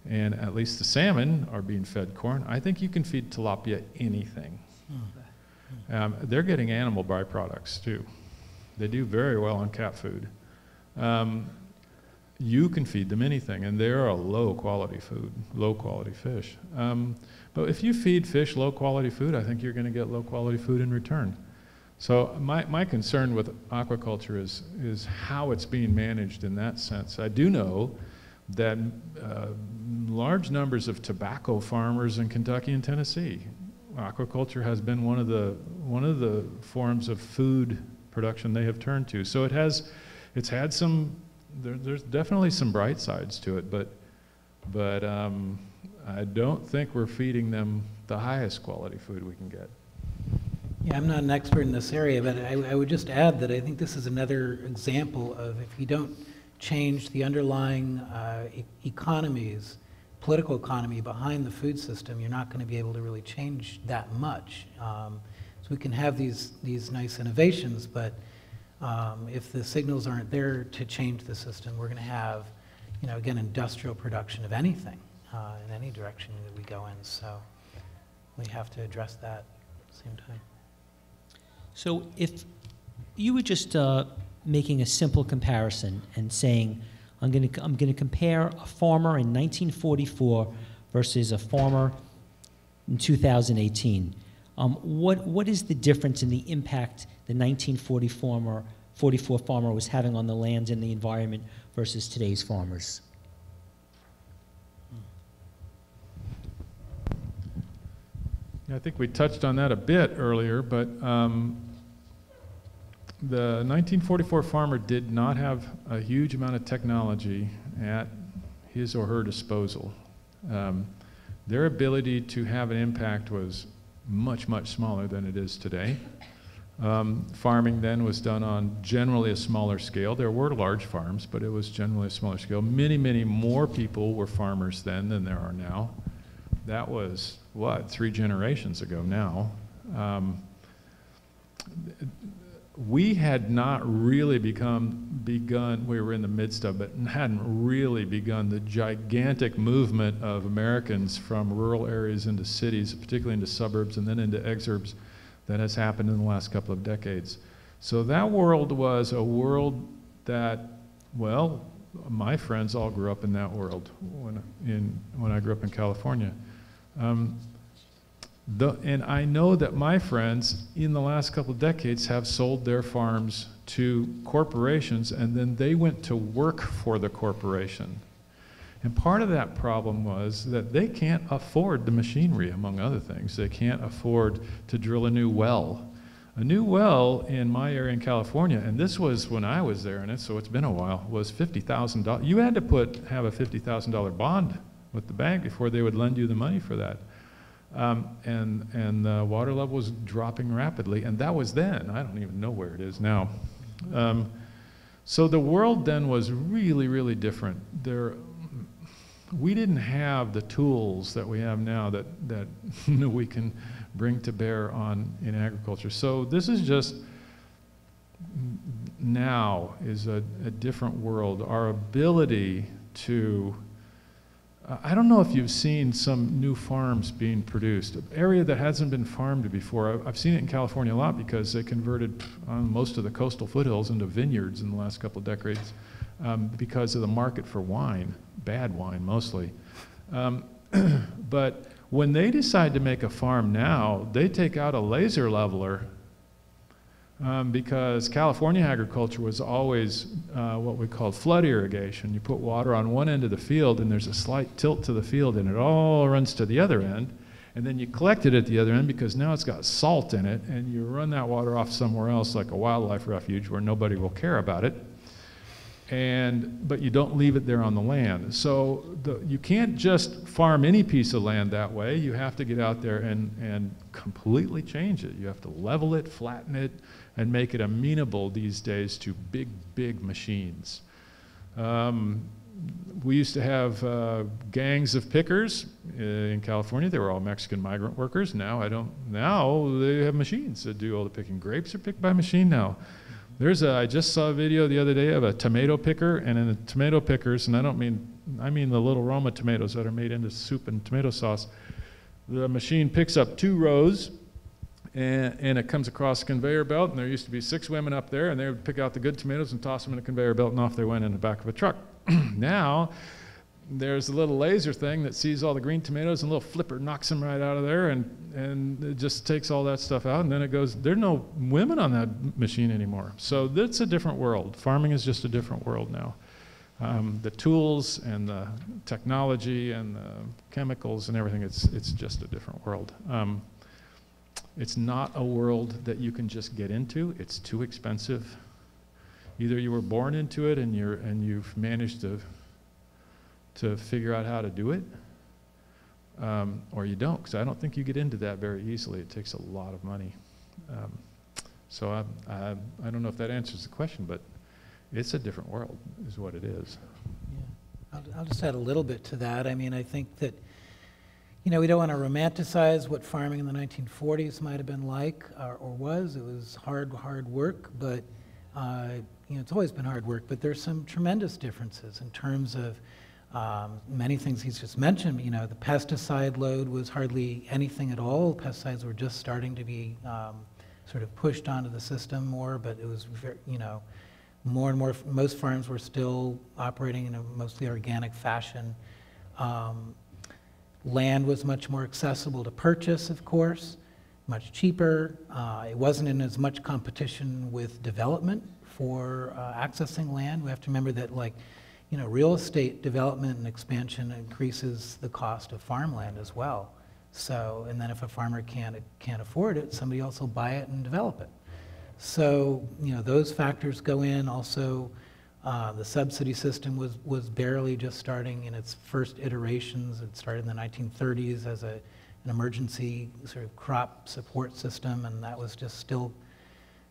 And at least the salmon are being fed corn. I think you can feed tilapia anything. Hmm. Um, they're getting animal byproducts too. They do very well on cat food. Um, you can feed them anything, and they're a low quality food, low quality fish. Um, but if you feed fish low quality food, I think you're going to get low quality food in return. So my, my concern with aquaculture is, is how it's being managed in that sense. I do know that uh, large numbers of tobacco farmers in Kentucky and Tennessee, aquaculture has been one of the, one of the forms of food production they have turned to. So it has, it's had some, there, there's definitely some bright sides to it, but, but um, I don't think we're feeding them the highest quality food we can get. Yeah, I'm not an expert in this area, but I, I would just add that I think this is another example of if you don't change the underlying uh, e economies, political economy behind the food system, you're not going to be able to really change that much. Um, so we can have these, these nice innovations, but um, if the signals aren't there to change the system, we're going to have, you know, again, industrial production of anything uh, in any direction that we go in. So we have to address that at the same time. So if you were just uh, making a simple comparison and saying, I'm going to I'm going to compare a farmer in 1944 versus a farmer in 2018. Um, what, what is the difference in the impact the 1940 farmer, 44 farmer was having on the land and the environment versus today's farmers? I think we touched on that a bit earlier, but um, the 1944 farmer did not have a huge amount of technology at his or her disposal. Um, their ability to have an impact was much, much smaller than it is today. Um, farming then was done on generally a smaller scale. There were large farms, but it was generally a smaller scale. Many, many more people were farmers then than there are now. That was, what, three generations ago now. Um, we had not really become begun we were in the midst of it and hadn't really begun the gigantic movement of americans from rural areas into cities particularly into suburbs and then into exurbs that has happened in the last couple of decades. So that world was a world that well my friends all grew up in that world when, in, when i grew up in california. Um, The, and I know that my friends in the last couple of decades have sold their farms to corporations and then they went to work for the corporation. And part of that problem was that they can't afford the machinery, among other things. They can't afford to drill a new well. A new well in my area in California, and this was when I was there in it, so it's been a while, was $50,000. You had to put, have a $50,000 bond with the bank before they would lend you the money for that. Um, and and the water level was dropping rapidly, and that was then. I don't even know where it is now. Um, so the world then was really, really different. There, we didn't have the tools that we have now that that we can bring to bear on in agriculture. So this is just now is a, a different world. Our ability to I don't know if you've seen some new farms being produced, an area that hasn't been farmed before. I've seen it in California a lot because they converted most of the coastal foothills into vineyards in the last couple of decades um, because of the market for wine, bad wine mostly. Um, but when they decide to make a farm now, they take out a laser leveler um, because California agriculture was always uh, what we called flood irrigation. You put water on one end of the field, and there's a slight tilt to the field, and it all runs to the other end. And then you collect it at the other end because now it's got salt in it, and you run that water off somewhere else, like a wildlife refuge, where nobody will care about it. And but you don't leave it there on the land. So the, you can't just farm any piece of land that way. You have to get out there and and completely change it. You have to level it, flatten it and make it amenable these days to big, big machines. Um, we used to have uh, gangs of pickers uh, in California. They were all Mexican migrant workers. Now I don't. Now they have machines that do all the picking. Grapes are picked by machine now. There's a. I just saw a video the other day of a tomato picker, and in the tomato pickers, and I don't mean. I mean the little Roma tomatoes that are made into soup and tomato sauce. The machine picks up two rows and, and, it comes across a conveyor belt, and there used to be six women up there, and they would pick out the good tomatoes and toss them in a conveyor belt, and off they went in the back of a truck. now, there's a little laser thing that sees all the green tomatoes, and a little flipper knocks them right out of there, and, and it just takes all that stuff out, and then it goes, there are no women on that machine anymore. So that's a different world. Farming is just a different world now. Um, the tools and the technology and the chemicals and everything, it's, it's just a different world. Um, it's not a world that you can just get into. It's too expensive. Either you were born into it and you're and you've managed to to figure out how to do it, um, or you don't. Because I don't think you get into that very easily. It takes a lot of money. Um, so I, I I don't know if that answers the question, but it's a different world, is what it is. Yeah. I'll, I'll just add a little bit to that. I mean, I think that you know, we don't want to romanticize what farming in the 1940s might have been like or, or was. It was hard, hard work, but uh, you know, it's always been hard work. But there's some tremendous differences in terms of um, many things he's just mentioned. You know, the pesticide load was hardly anything at all. Pesticides were just starting to be um, sort of pushed onto the system more, but it was, very, you know, more and more. Most farms were still operating in a mostly organic fashion. Um, Land was much more accessible to purchase, of course, much cheaper. Uh, it wasn't in as much competition with development for uh, accessing land. We have to remember that, like, you know, real estate development and expansion increases the cost of farmland as well. So, and then if a farmer can't can't afford it, somebody else will buy it and develop it. So, you know, those factors go in. Also, uh, the subsidy system was, was barely just starting in its first iterations. It started in the 1930s as a, an emergency sort of crop support system, and that was just still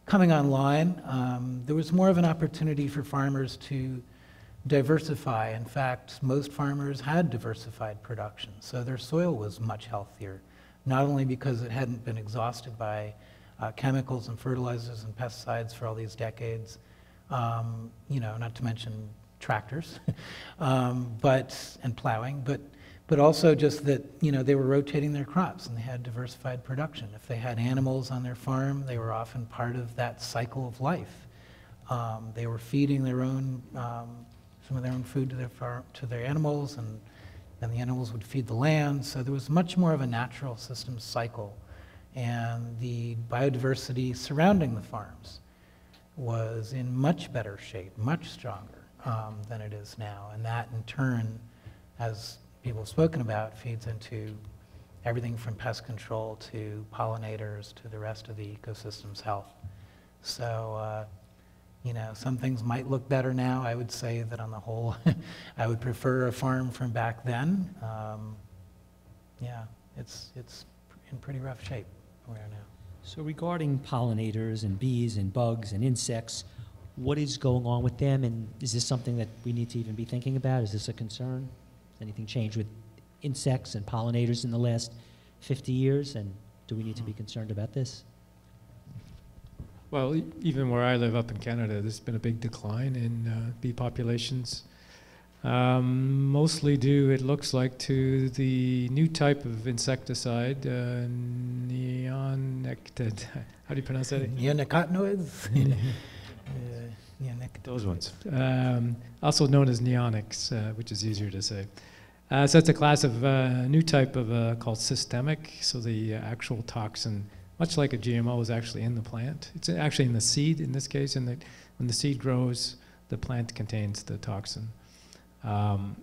coming online. Um, there was more of an opportunity for farmers to diversify. In fact, most farmers had diversified production, so their soil was much healthier, not only because it hadn't been exhausted by uh, chemicals and fertilizers and pesticides for all these decades, um, you know, not to mention tractors, um, but and plowing, but but also just that you know they were rotating their crops and they had diversified production. If they had animals on their farm, they were often part of that cycle of life. Um, they were feeding their own um, some of their own food to their farm, to their animals and then the animals would feed the land. So there was much more of a natural systems cycle. And the biodiversity surrounding the farms was in much better shape, much stronger um, than it is now. And that, in turn, as people have spoken about, feeds into everything from pest control to pollinators to the rest of the ecosystem's health. So, uh, you know, some things might look better now. I would say that on the whole, I would prefer a farm from back then. Um, yeah, it's, it's in pretty rough shape where now. So regarding pollinators and bees and bugs and insects, what is going on with them? And is this something that we need to even be thinking about? Is this a concern? Anything changed with insects and pollinators in the last 50 years? And do we need to be concerned about this? Well, e- even where I live up in Canada, there's been a big decline in uh, bee populations. Um, mostly due, it looks like, to the new type of insecticide, uh, neonicotinoid. How do you pronounce that? Neonicotinoids? Uh, neonicotinoids. Those ones. Um, also known as neonics, uh, which is easier to say. Uh, so it's a class of uh, new type of uh, called systemic. So the uh, actual toxin, much like a GMO, is actually in the plant. It's actually in the seed in this case. And when the seed grows, the plant contains the toxin. Um,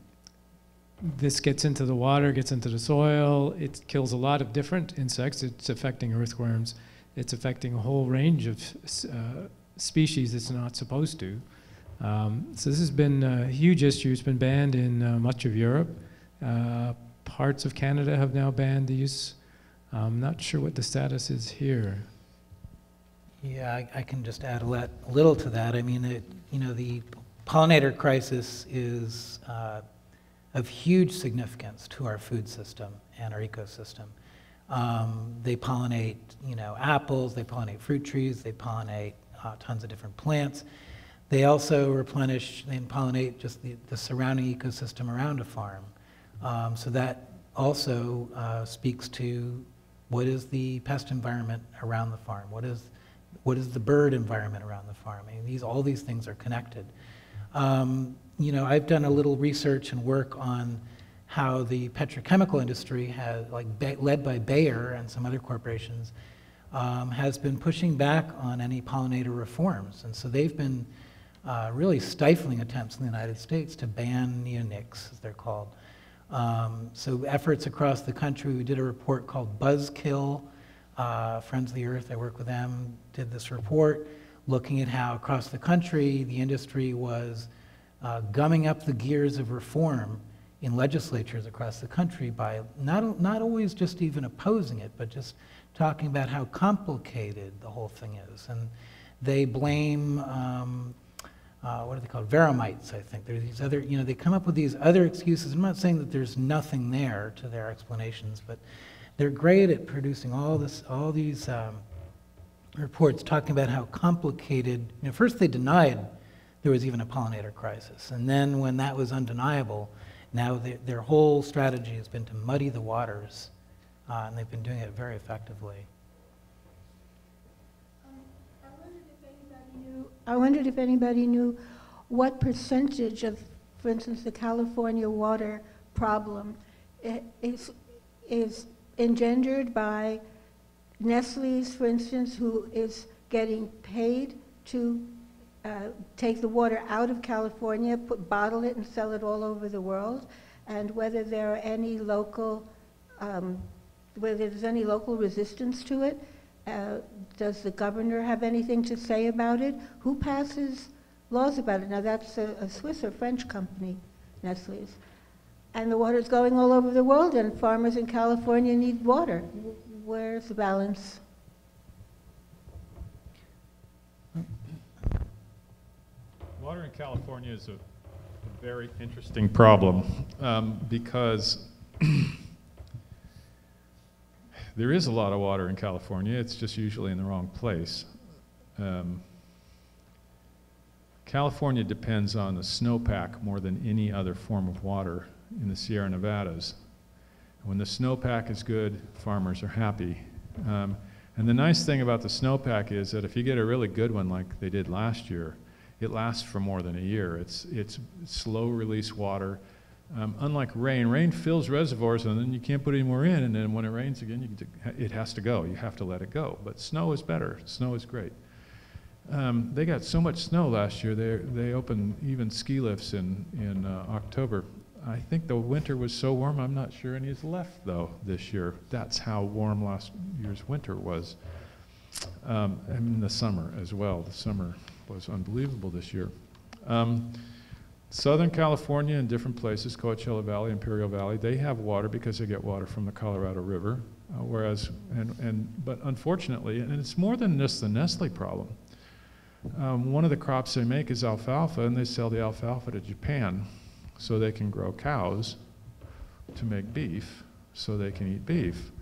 this gets into the water, gets into the soil. It kills a lot of different insects. It's affecting earthworms. It's affecting a whole range of uh, species it's not supposed to. Um, so this has been a huge issue. It's been banned in uh, much of Europe. Uh, parts of Canada have now banned the use. I'm not sure what the status is here. Yeah, I, I can just add a little to that. I mean, it, you know, the pollinator crisis is uh, of huge significance to our food system and our ecosystem. Um, they pollinate, you know, apples, they pollinate fruit trees, they pollinate uh, tons of different plants. They also replenish and pollinate just the, the surrounding ecosystem around a farm. Um, so that also uh, speaks to what is the pest environment around the farm? What is, what is the bird environment around the farm? I mean, these, all these things are connected. Um, you know, I've done a little research and work on how the petrochemical industry has, like led by Bayer and some other corporations, um, has been pushing back on any pollinator reforms. And so they've been uh, really stifling attempts in the United States to ban neonics, as they're called. Um, so efforts across the country, we did a report called Buzzkill. Uh, Friends of the Earth, I work with them, did this report looking at how across the country the industry was uh, gumming up the gears of reform in legislatures across the country by not, not always just even opposing it, but just talking about how complicated the whole thing is. And they blame, um, uh, what are they called, Varroa mites, I think. There's these other, you know, they come up with these other excuses. I'm not saying that there's nothing there to their explanations, but they're great at producing all this, all these um, reports talking about how complicated, you know, first they denied there was even a pollinator crisis. And then when that was undeniable, now they, their whole strategy has been to muddy the waters uh, and they've been doing it very effectively. I wondered if anybody knew- I wondered if anybody knew what percentage of, for instance, the California water problem is, is engendered by Nestle's, for instance, who is getting paid to uh, take the water out of California, put, bottle it and sell it all over the world, and whether there are any local um, whether there's any local resistance to it. Uh, does the governor have anything to say about it? Who passes laws about it? Now, that's a, a Swiss or French company, Nestle's. And the water's going all over the world, and farmers in California need water. Where's the balance? Water in California is a, a very interesting problem um, because there is a lot of water in California. It's just usually in the wrong place. Um, California depends on the snowpack more than any other form of water in the Sierra Nevadas. When the snowpack is good, farmers are happy. Um, and the nice thing about the snowpack is that if you get a really good one like they did last year, it lasts for more than a year. It's, it's slow release water. Um, unlike rain, rain fills reservoirs and then you can't put any more in, and then when it rains again, you it has to go. You have to let it go. But snow is better. Snow is great. Um, they got so much snow last year. They they opened even ski lifts in in uh, October. I think the winter was so warm. I'm not sure any is left though this year. That's how warm last year's winter was. Um, and the summer as well. The summer was unbelievable this year. Um, Southern California and different places, Coachella Valley, Imperial Valley, they have water because they get water from the Colorado River. Uh, whereas, and, and, but unfortunately, and it's more than just the Nestle problem. Um, one of the crops they make is alfalfa, and they sell the alfalfa to Japan so they can grow cows to make beef so they can eat beef.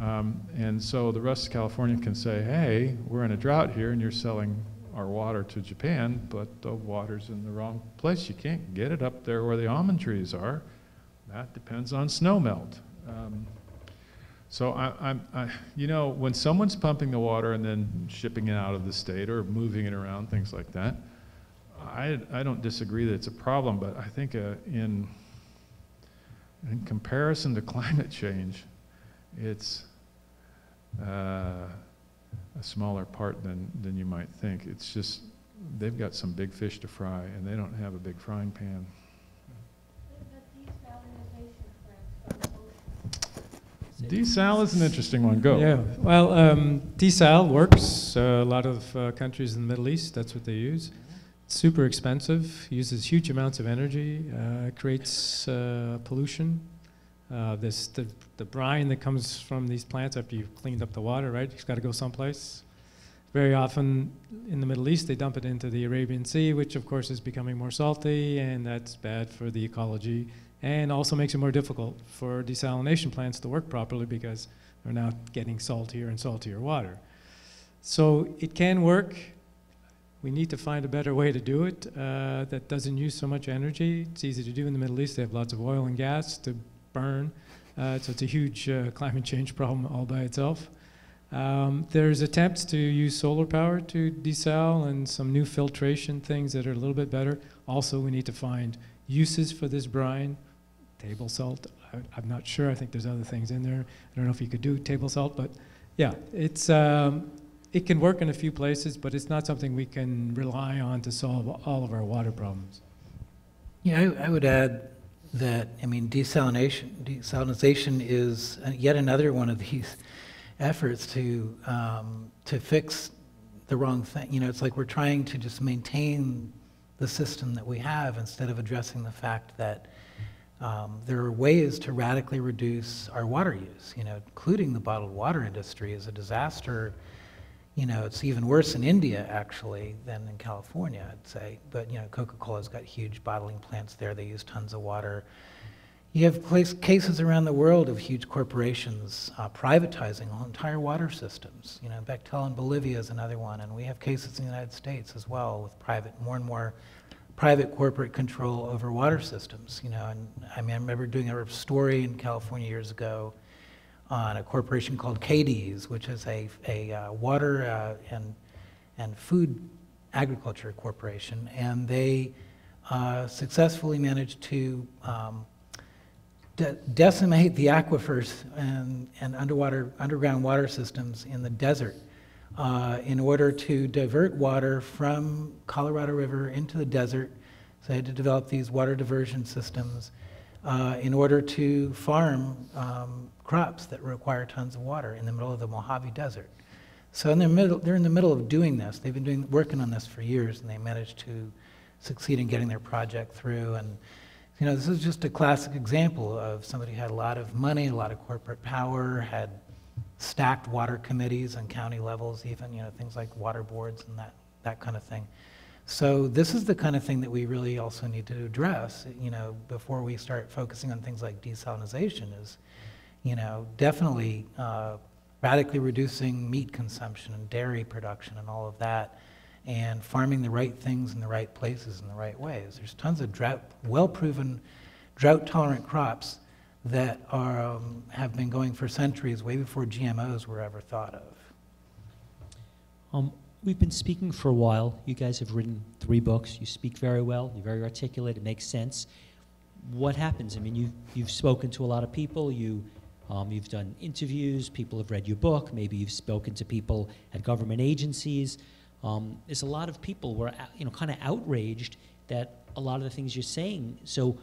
Um, and so the rest of California can say, hey, we're in a drought here and you're selling our water to Japan, but the water's in the wrong place. You can't get it up there where the almond trees are. That depends on snow melt. Um, so I, I, you know, when someone's pumping the water and then shipping it out of the state or moving it around, things like that, I, I don't disagree that it's a problem, but I think uh, in, in comparison to climate change, it's uh, a smaller part than, than you might think. It's just, they've got some big fish to fry, and they don't have a big frying pan. Desal is an interesting one. Go. Yeah, well, um, desal works. Uh, a lot of uh, countries in the Middle East, that's what they use. Super expensive, uses huge amounts of energy, uh, creates uh, pollution. Uh, this the, the brine that comes from these plants after you've cleaned up the water, right? It's got to go someplace. Very often in the Middle East, they dump it into the Arabian Sea, which of course is becoming more salty, and that's bad for the ecology and also makes it more difficult for desalination plants to work properly because they're now getting saltier and saltier water. So it can work. We need to find a better way to do it uh, that doesn't use so much energy. It's easy to do in the Middle East. They have lots of oil and gas to burn. Uh, so it's a huge uh, climate change problem all by itself. Um, there's attempts to use solar power to desal and some new filtration things that are a little bit better. Also, we need to find uses for this brine table salt. I, am not sure. I think there's other things in there. I don't know if you could do table salt, but yeah, it's um, it can work in a few places, but it's not something we can rely on to solve all of our water problems. Yeah, I, I would add that I mean desalination desalinization is yet another one of these efforts to um, to fix the wrong thing. You know, it's like we're trying to just maintain the system that we have instead of addressing the fact that um, there are ways to radically reduce our water use, you know, including the bottled water industry is a disaster. You know, it's even worse in India, actually, than in California, I'd say. But, you know, Coca-Cola's got huge bottling plants there. They use tons of water. You have place, cases around the world of huge corporations uh, privatizing entire water systems. You know, Bechtel in Bolivia is another one, and we have cases in the United States as well with private, more and more private corporate control over water systems. You know, and I mean, I remember doing a story in California years ago on a corporation called Cadiz, which is a, a uh, water uh, and, and food agriculture corporation, and they uh, successfully managed to um, de decimate the aquifers and, and underwater, underground water systems in the desert uh, in order to divert water from Colorado River into the desert. So they had to develop these water diversion systems uh, in order to farm um, crops that require tons of water in the middle of the Mojave Desert. So in the middle, they're in the middle of doing this. They've been doing, working on this for years, and they managed to succeed in getting their project through. And you know, this is just a classic example of somebody who had a lot of money, a lot of corporate power, had stacked water committees on county levels, even, you know, things like water boards and that, that kind of thing. So this is the kind of thing that we really also need to address, you know, before we start focusing on things like desalinization is, you know, definitely uh, radically reducing meat consumption and dairy production and all of that, and farming the right things in the right places in the right ways. There's tons of drought, well-proven drought-tolerant crops that are, um, have been going for centuries, way before GMOs were ever thought of. Um, we've been speaking for a while. You guys have written three books. You speak very well. You're very articulate. It makes sense. what happens? I mean, you've, you've spoken to a lot of people, you, um, you've done interviews, people have read your book, maybe you've spoken to people at government agencies. Um, there's a lot of people who are, you know, kind of outraged that a lot of the things you're saying. So,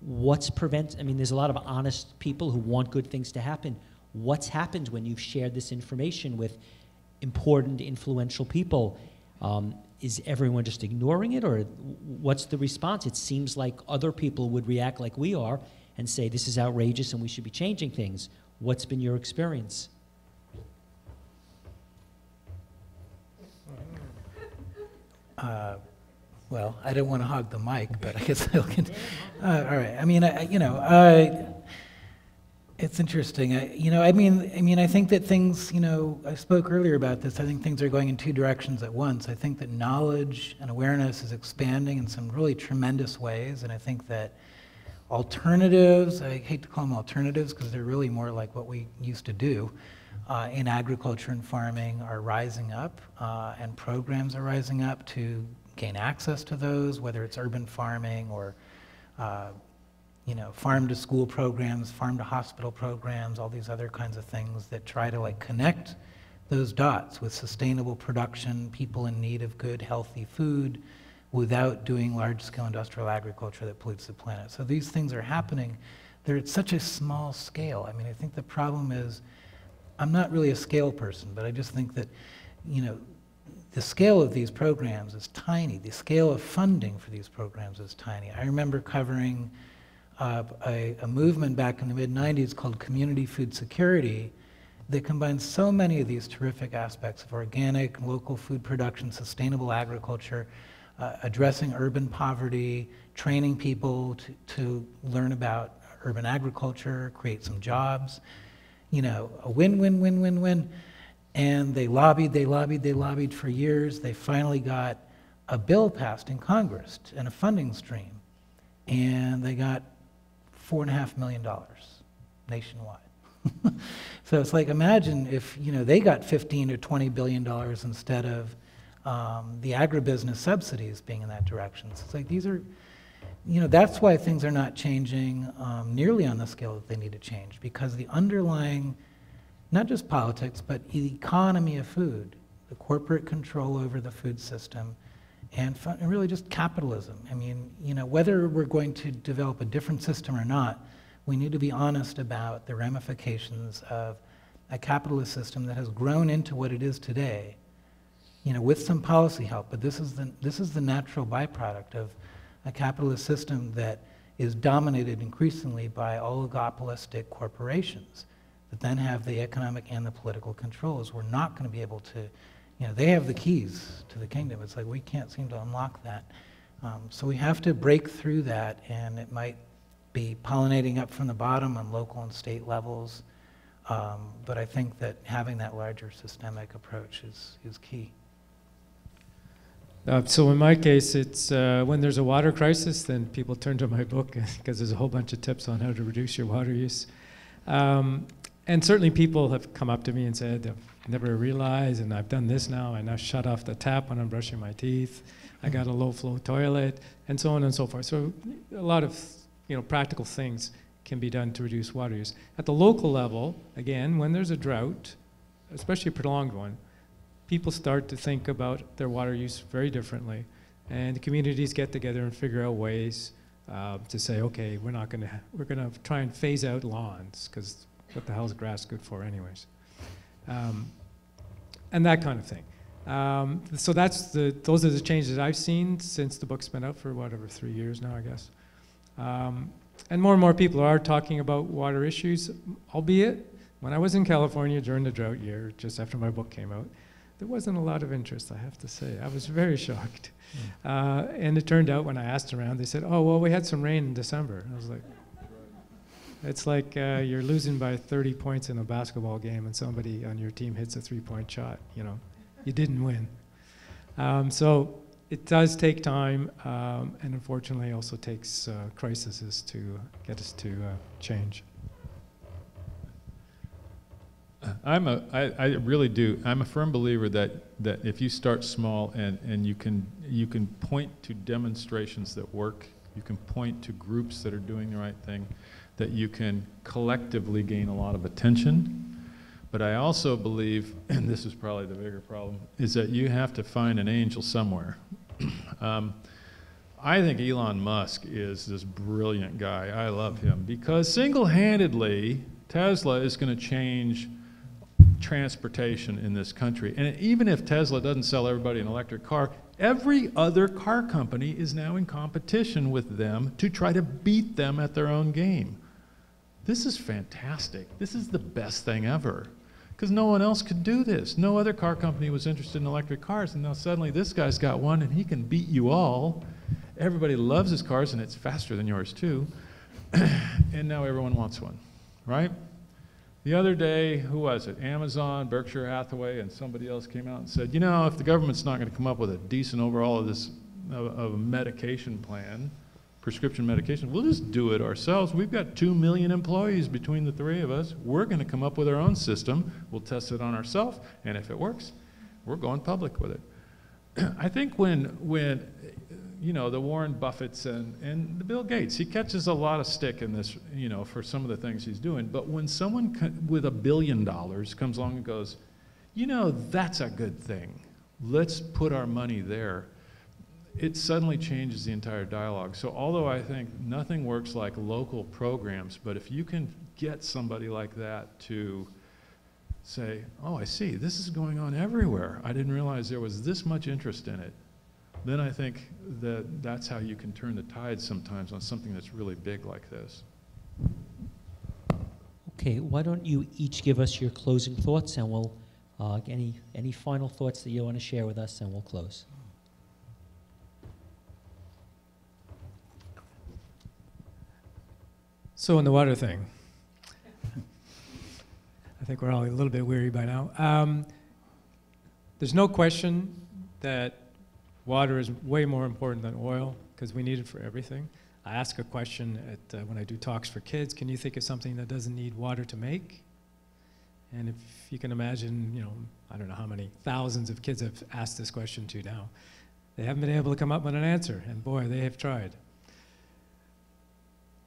what's prevent? I mean, there's a lot of honest people who want good things to happen. What's happened when you've shared this information with important, influential people? Um, is everyone just ignoring it, or what's the response? It seems like other people would react like we are and say this is outrageous and we should be changing things. What's been your experience? Uh, Well, I didn't want to hog the mic, but I guess I'll get, uh, all right. I mean, I, you know, I, it's interesting. I, you know, I mean, I mean, I think that things, you know, I spoke earlier about this. I think things are going in two directions at once. I think that knowledge and awareness is expanding in some really tremendous ways, and I think that alternatives, I hate to call them alternatives because they're really more like what we used to do uh, in agriculture and farming are rising up, uh, and programs are rising up to gain access to those, whether it's urban farming or, uh, you know, farm to school programs, farm to hospital programs, all these other kinds of things that try to like connect those dots with sustainable production, people in need of good, healthy food, without doing large-scale industrial agriculture that pollutes the planet. So these things are happening. They're at such a small scale. I mean, I think the problem is, I'm not really a scale person, but I just think that, you know, the scale of these programs is tiny. The scale of funding for these programs is tiny. I remember covering uh, a, a movement back in the mid 90s called Community Food Security that combines so many of these terrific aspects of organic, local food production, sustainable agriculture, uh, addressing urban poverty, training people to, to learn about urban agriculture, create some jobs. You know, a win, win, win, win, win. And they lobbied, they lobbied, they lobbied for years. They finally got a bill passed in Congress and a funding stream. And they got four and a half million dollars nationwide. so it's like imagine if you know they got 15 or 20 billion dollars instead of um, the agribusiness subsidies being in that direction. So it's like these are, you know, that's why things are not changing um, nearly on the scale that they need to change because the underlying not just politics, but the economy of food, the corporate control over the food system, and, fu- and really just capitalism. I mean, you know, whether we're going to develop a different system or not, we need to be honest about the ramifications of a capitalist system that has grown into what it is today, you know, with some policy help. But this is the, this is the natural byproduct of a capitalist system that is dominated increasingly by oligopolistic corporations that then have the economic and the political controls. We're not going to be able to, you know, they have the keys to the kingdom. It's like we can't seem to unlock that. Um, so we have to break through that, and it might be pollinating up from the bottom on local and state levels. Um, but I think that having that larger systemic approach is, is key. Uh, so in my case, it's uh, when there's a water crisis, then people turn to my book because there's a whole bunch of tips on how to reduce your water use. Um, and certainly people have come up to me and said, I've never realized, and I've done this now. I now shut off the tap when I'm brushing my teeth. I got a low flow toilet, and so on and so forth. So a lot of you know practical things can be done to reduce water use. At the local level, again, when there's a drought, especially a prolonged one, people start to think about their water use very differently, and the communities get together and figure out ways uh, to say, okay, we're not going to we're going to try and phase out lawns because what the hell is grass good for, anyways? Um, and that kind of thing. Um, so that's the those are the changes I've seen since the book's been out for whatever three years now, I guess. Um, and more and more people are talking about water issues, albeit when I was in California during the drought year, just after my book came out, there wasn't a lot of interest, I have to say. I was very shocked. Mm. Uh, and it turned out when I asked around, they said, oh, well, we had some rain in December. I was like, it's like uh, you're losing by 30 points in a basketball game and somebody on your team hits a three point shot. You know, you didn't win. Um, so it does take time, um, and unfortunately, also takes uh, crises to get us to uh, change. I'm a, I, I really do. I'm a firm believer that, that if you start small and, and you can you can point to demonstrations that work You can point to groups that are doing the right thing, that you can collectively gain a lot of attention. But I also believe, and this is probably the bigger problem, is that you have to find an angel somewhere. um, I think Elon Musk is this brilliant guy. I love him because single handedly, Tesla is going to change transportation in this country. And even if Tesla doesn't sell everybody an electric car, every other car company is now in competition with them to try to beat them at their own game. This is fantastic. This is the best thing ever. Because no one else could do this. No other car company was interested in electric cars, and now suddenly this guy's got one and he can beat you all. Everybody loves his cars, and it's faster than yours, too. and now everyone wants one, right? The other day, who was it? Amazon, Berkshire Hathaway, and somebody else came out and said, you know, if the government's not going to come up with a decent overall of this of, of a medication plan, prescription medication, we'll just do it ourselves. We've got two million employees between the three of us. We're going to come up with our own system. We'll test it on ourselves, and if it works, we're going public with it. I think when when you know, the Warren Buffetts and, and the Bill Gates. He catches a lot of stick in this, you know, for some of the things he's doing. But when someone with a billion dollars comes along and goes, you know, that's a good thing. Let's put our money there. It suddenly changes the entire dialogue. So, although I think nothing works like local programs, but if you can get somebody like that to say, oh, I see, this is going on everywhere. I didn't realize there was this much interest in it then I think that that's how you can turn the tide sometimes on something that's really big like this. Okay, why don't you each give us your closing thoughts and we'll, uh, any, any final thoughts that you want to share with us and we'll close. So, on the water thing, I think we're all a little bit weary by now. Um, there's no question that Water is way more important than oil because we need it for everything. I ask a question at, uh, when I do talks for kids can you think of something that doesn't need water to make? And if you can imagine, you know, I don't know how many thousands of kids have asked this question to now. They haven't been able to come up with an answer, and boy, they have tried.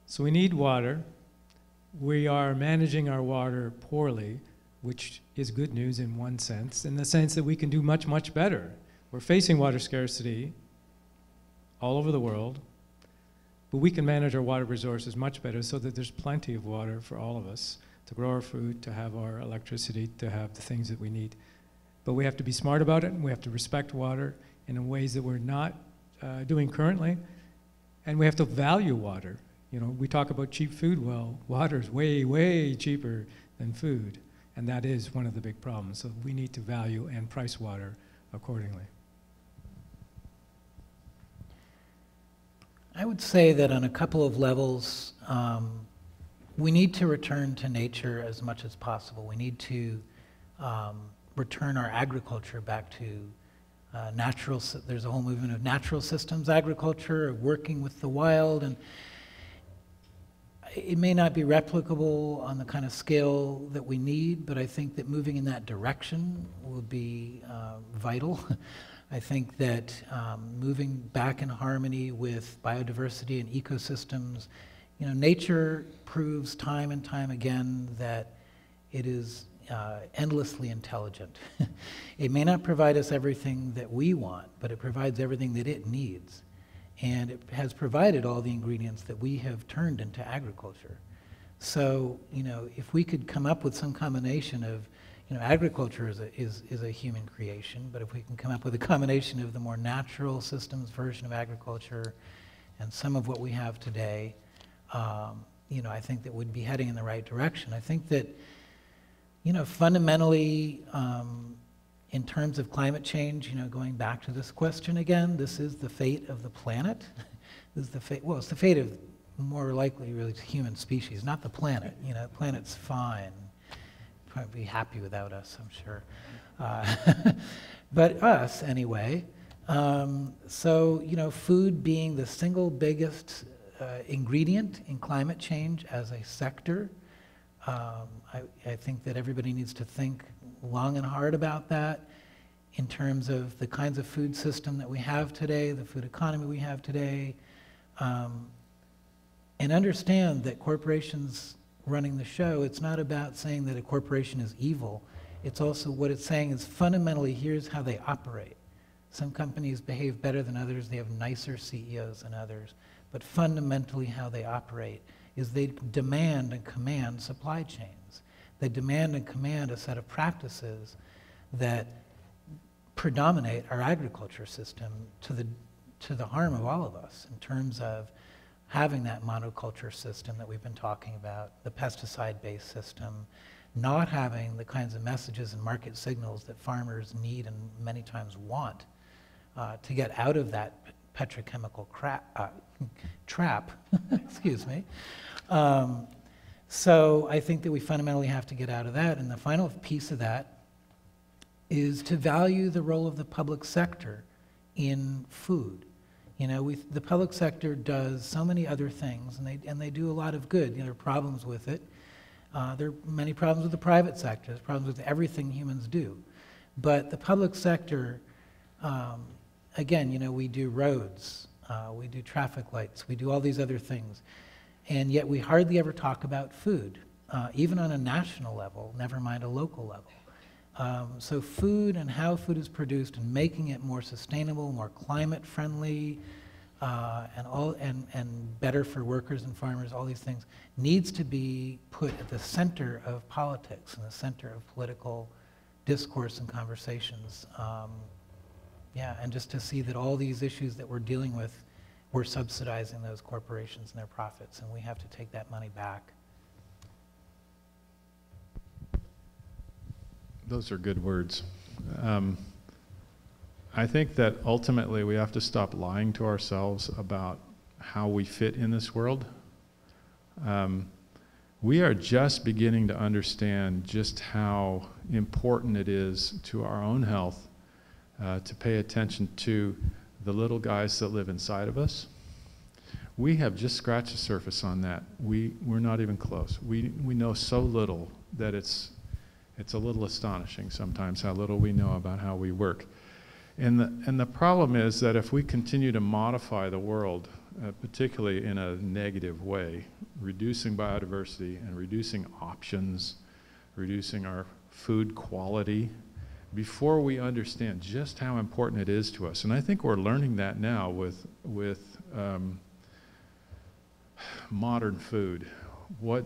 So we need water. We are managing our water poorly, which is good news in one sense, in the sense that we can do much, much better. We're facing water scarcity all over the world, but we can manage our water resources much better so that there's plenty of water for all of us to grow our food, to have our electricity, to have the things that we need. But we have to be smart about it, and we have to respect water in ways that we're not uh, doing currently, and we have to value water. You know, we talk about cheap food. Well, water is way, way cheaper than food, and that is one of the big problems. So we need to value and price water accordingly. I would say that on a couple of levels, um, we need to return to nature as much as possible. We need to um, return our agriculture back to uh, natural. There's a whole movement of natural systems agriculture, of working with the wild, and it may not be replicable on the kind of scale that we need, but I think that moving in that direction will be uh, vital. I think that um, moving back in harmony with biodiversity and ecosystems, you know, nature proves time and time again that it is uh, endlessly intelligent. it may not provide us everything that we want, but it provides everything that it needs. And it has provided all the ingredients that we have turned into agriculture. So, you know, if we could come up with some combination of you know, agriculture is a, is, is a human creation, but if we can come up with a combination of the more natural systems version of agriculture and some of what we have today, um, you know, I think that we'd be heading in the right direction. I think that, you know, fundamentally, um, in terms of climate change, you know, going back to this question again, this is the fate of the planet. this is the fate, well, it's the fate of more likely really human species, not the planet. You know, the planet's fine probably be happy without us, I'm sure. Uh, but us, anyway. Um, so, you know, food being the single biggest uh, ingredient in climate change as a sector, um, I, I think that everybody needs to think long and hard about that in terms of the kinds of food system that we have today, the food economy we have today, Um, and understand that corporations running the show, it's not about saying that a corporation is evil. It's also what it's saying is fundamentally here's how they operate. Some companies behave better than others, they have nicer CEOs than others, but fundamentally how they operate is they demand and command supply chains. They demand and command a set of practices that predominate our agriculture system to the, to the harm of all of us in terms of having that monoculture system that we've been talking about, the pesticide-based system, not having the kinds of messages and market signals that farmers need and many times want uh, to get out of that petrochemical crap, uh, trap, excuse me. Um, so I think that we fundamentally have to get out of that. And the final piece of that is to value the role of the public sector in food. You know, we, the public sector does so many other things, and they, and they do a lot of good. You know, there are problems with it. Uh, there are many problems with the private sector. There's problems with everything humans do. But the public sector, um, again, you know, we do roads, uh, we do traffic lights, we do all these other things. And yet we hardly ever talk about food, uh, even on a national level, never mind a local level. Um, so food and how food is produced and making it more sustainable, more climate friendly, uh, and all and, and better for workers and farmers, all these things needs to be put at the center of politics and the center of political discourse and conversations. Um, yeah, and just to see that all these issues that we're dealing with, we're subsidizing those corporations and their profits, and we have to take that money back. Those are good words. Um, I think that ultimately we have to stop lying to ourselves about how we fit in this world. Um, we are just beginning to understand just how important it is to our own health uh, to pay attention to the little guys that live inside of us. We have just scratched the surface on that. We, we're not even close. We, we know so little that it's it's a little astonishing sometimes how little we know about how we work. And the, and the problem is that if we continue to modify the world, uh, particularly in a negative way, reducing biodiversity and reducing options, reducing our food quality, before we understand just how important it is to us. And I think we're learning that now with, with um, modern food. What,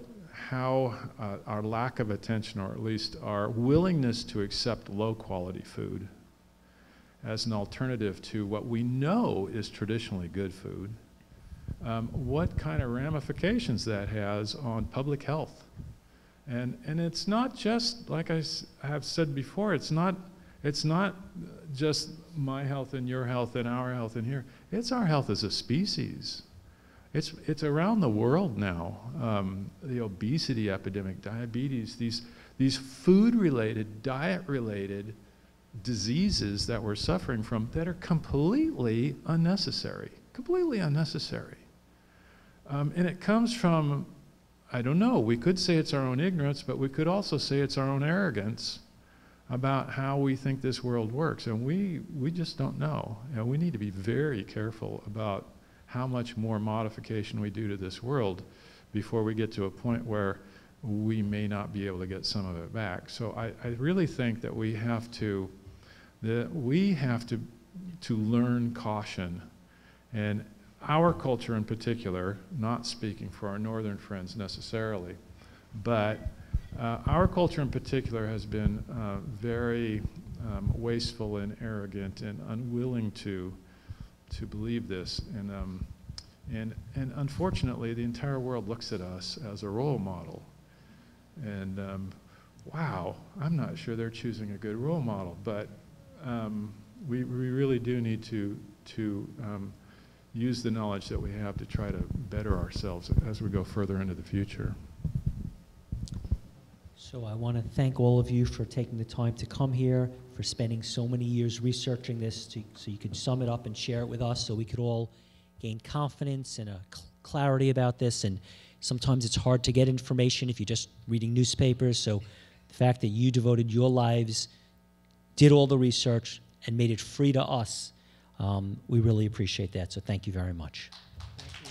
how uh, our lack of attention, or at least our willingness to accept low quality food as an alternative to what we know is traditionally good food, um, what kind of ramifications that has on public health. And, and it's not just, like I have said before, it's not, it's not just my health and your health and our health in here. It's our health as a species. It's, it's around the world now. Um, the obesity epidemic, diabetes, these, these food related, diet related diseases that we're suffering from that are completely unnecessary. Completely unnecessary. Um, and it comes from, I don't know, we could say it's our own ignorance, but we could also say it's our own arrogance about how we think this world works. And we, we just don't know. And we need to be very careful about how much more modification we do to this world before we get to a point where we may not be able to get some of it back. So I, I really think that we have to that we have to to learn caution and our culture in particular, not speaking for our northern friends necessarily, but uh, our culture in particular has been uh, very um, wasteful and arrogant and unwilling to to believe this. And, um, and, and unfortunately, the entire world looks at us as a role model. And um, wow, I'm not sure they're choosing a good role model, but um, we, we really do need to, to um, use the knowledge that we have to try to better ourselves as we go further into the future. So I want to thank all of you for taking the time to come here, for spending so many years researching this to, so you could sum it up and share it with us so we could all gain confidence and a cl clarity about this. And sometimes it's hard to get information if you're just reading newspapers. So the fact that you devoted your lives, did all the research, and made it free to us, um, we really appreciate that. So thank you very much. Thank you.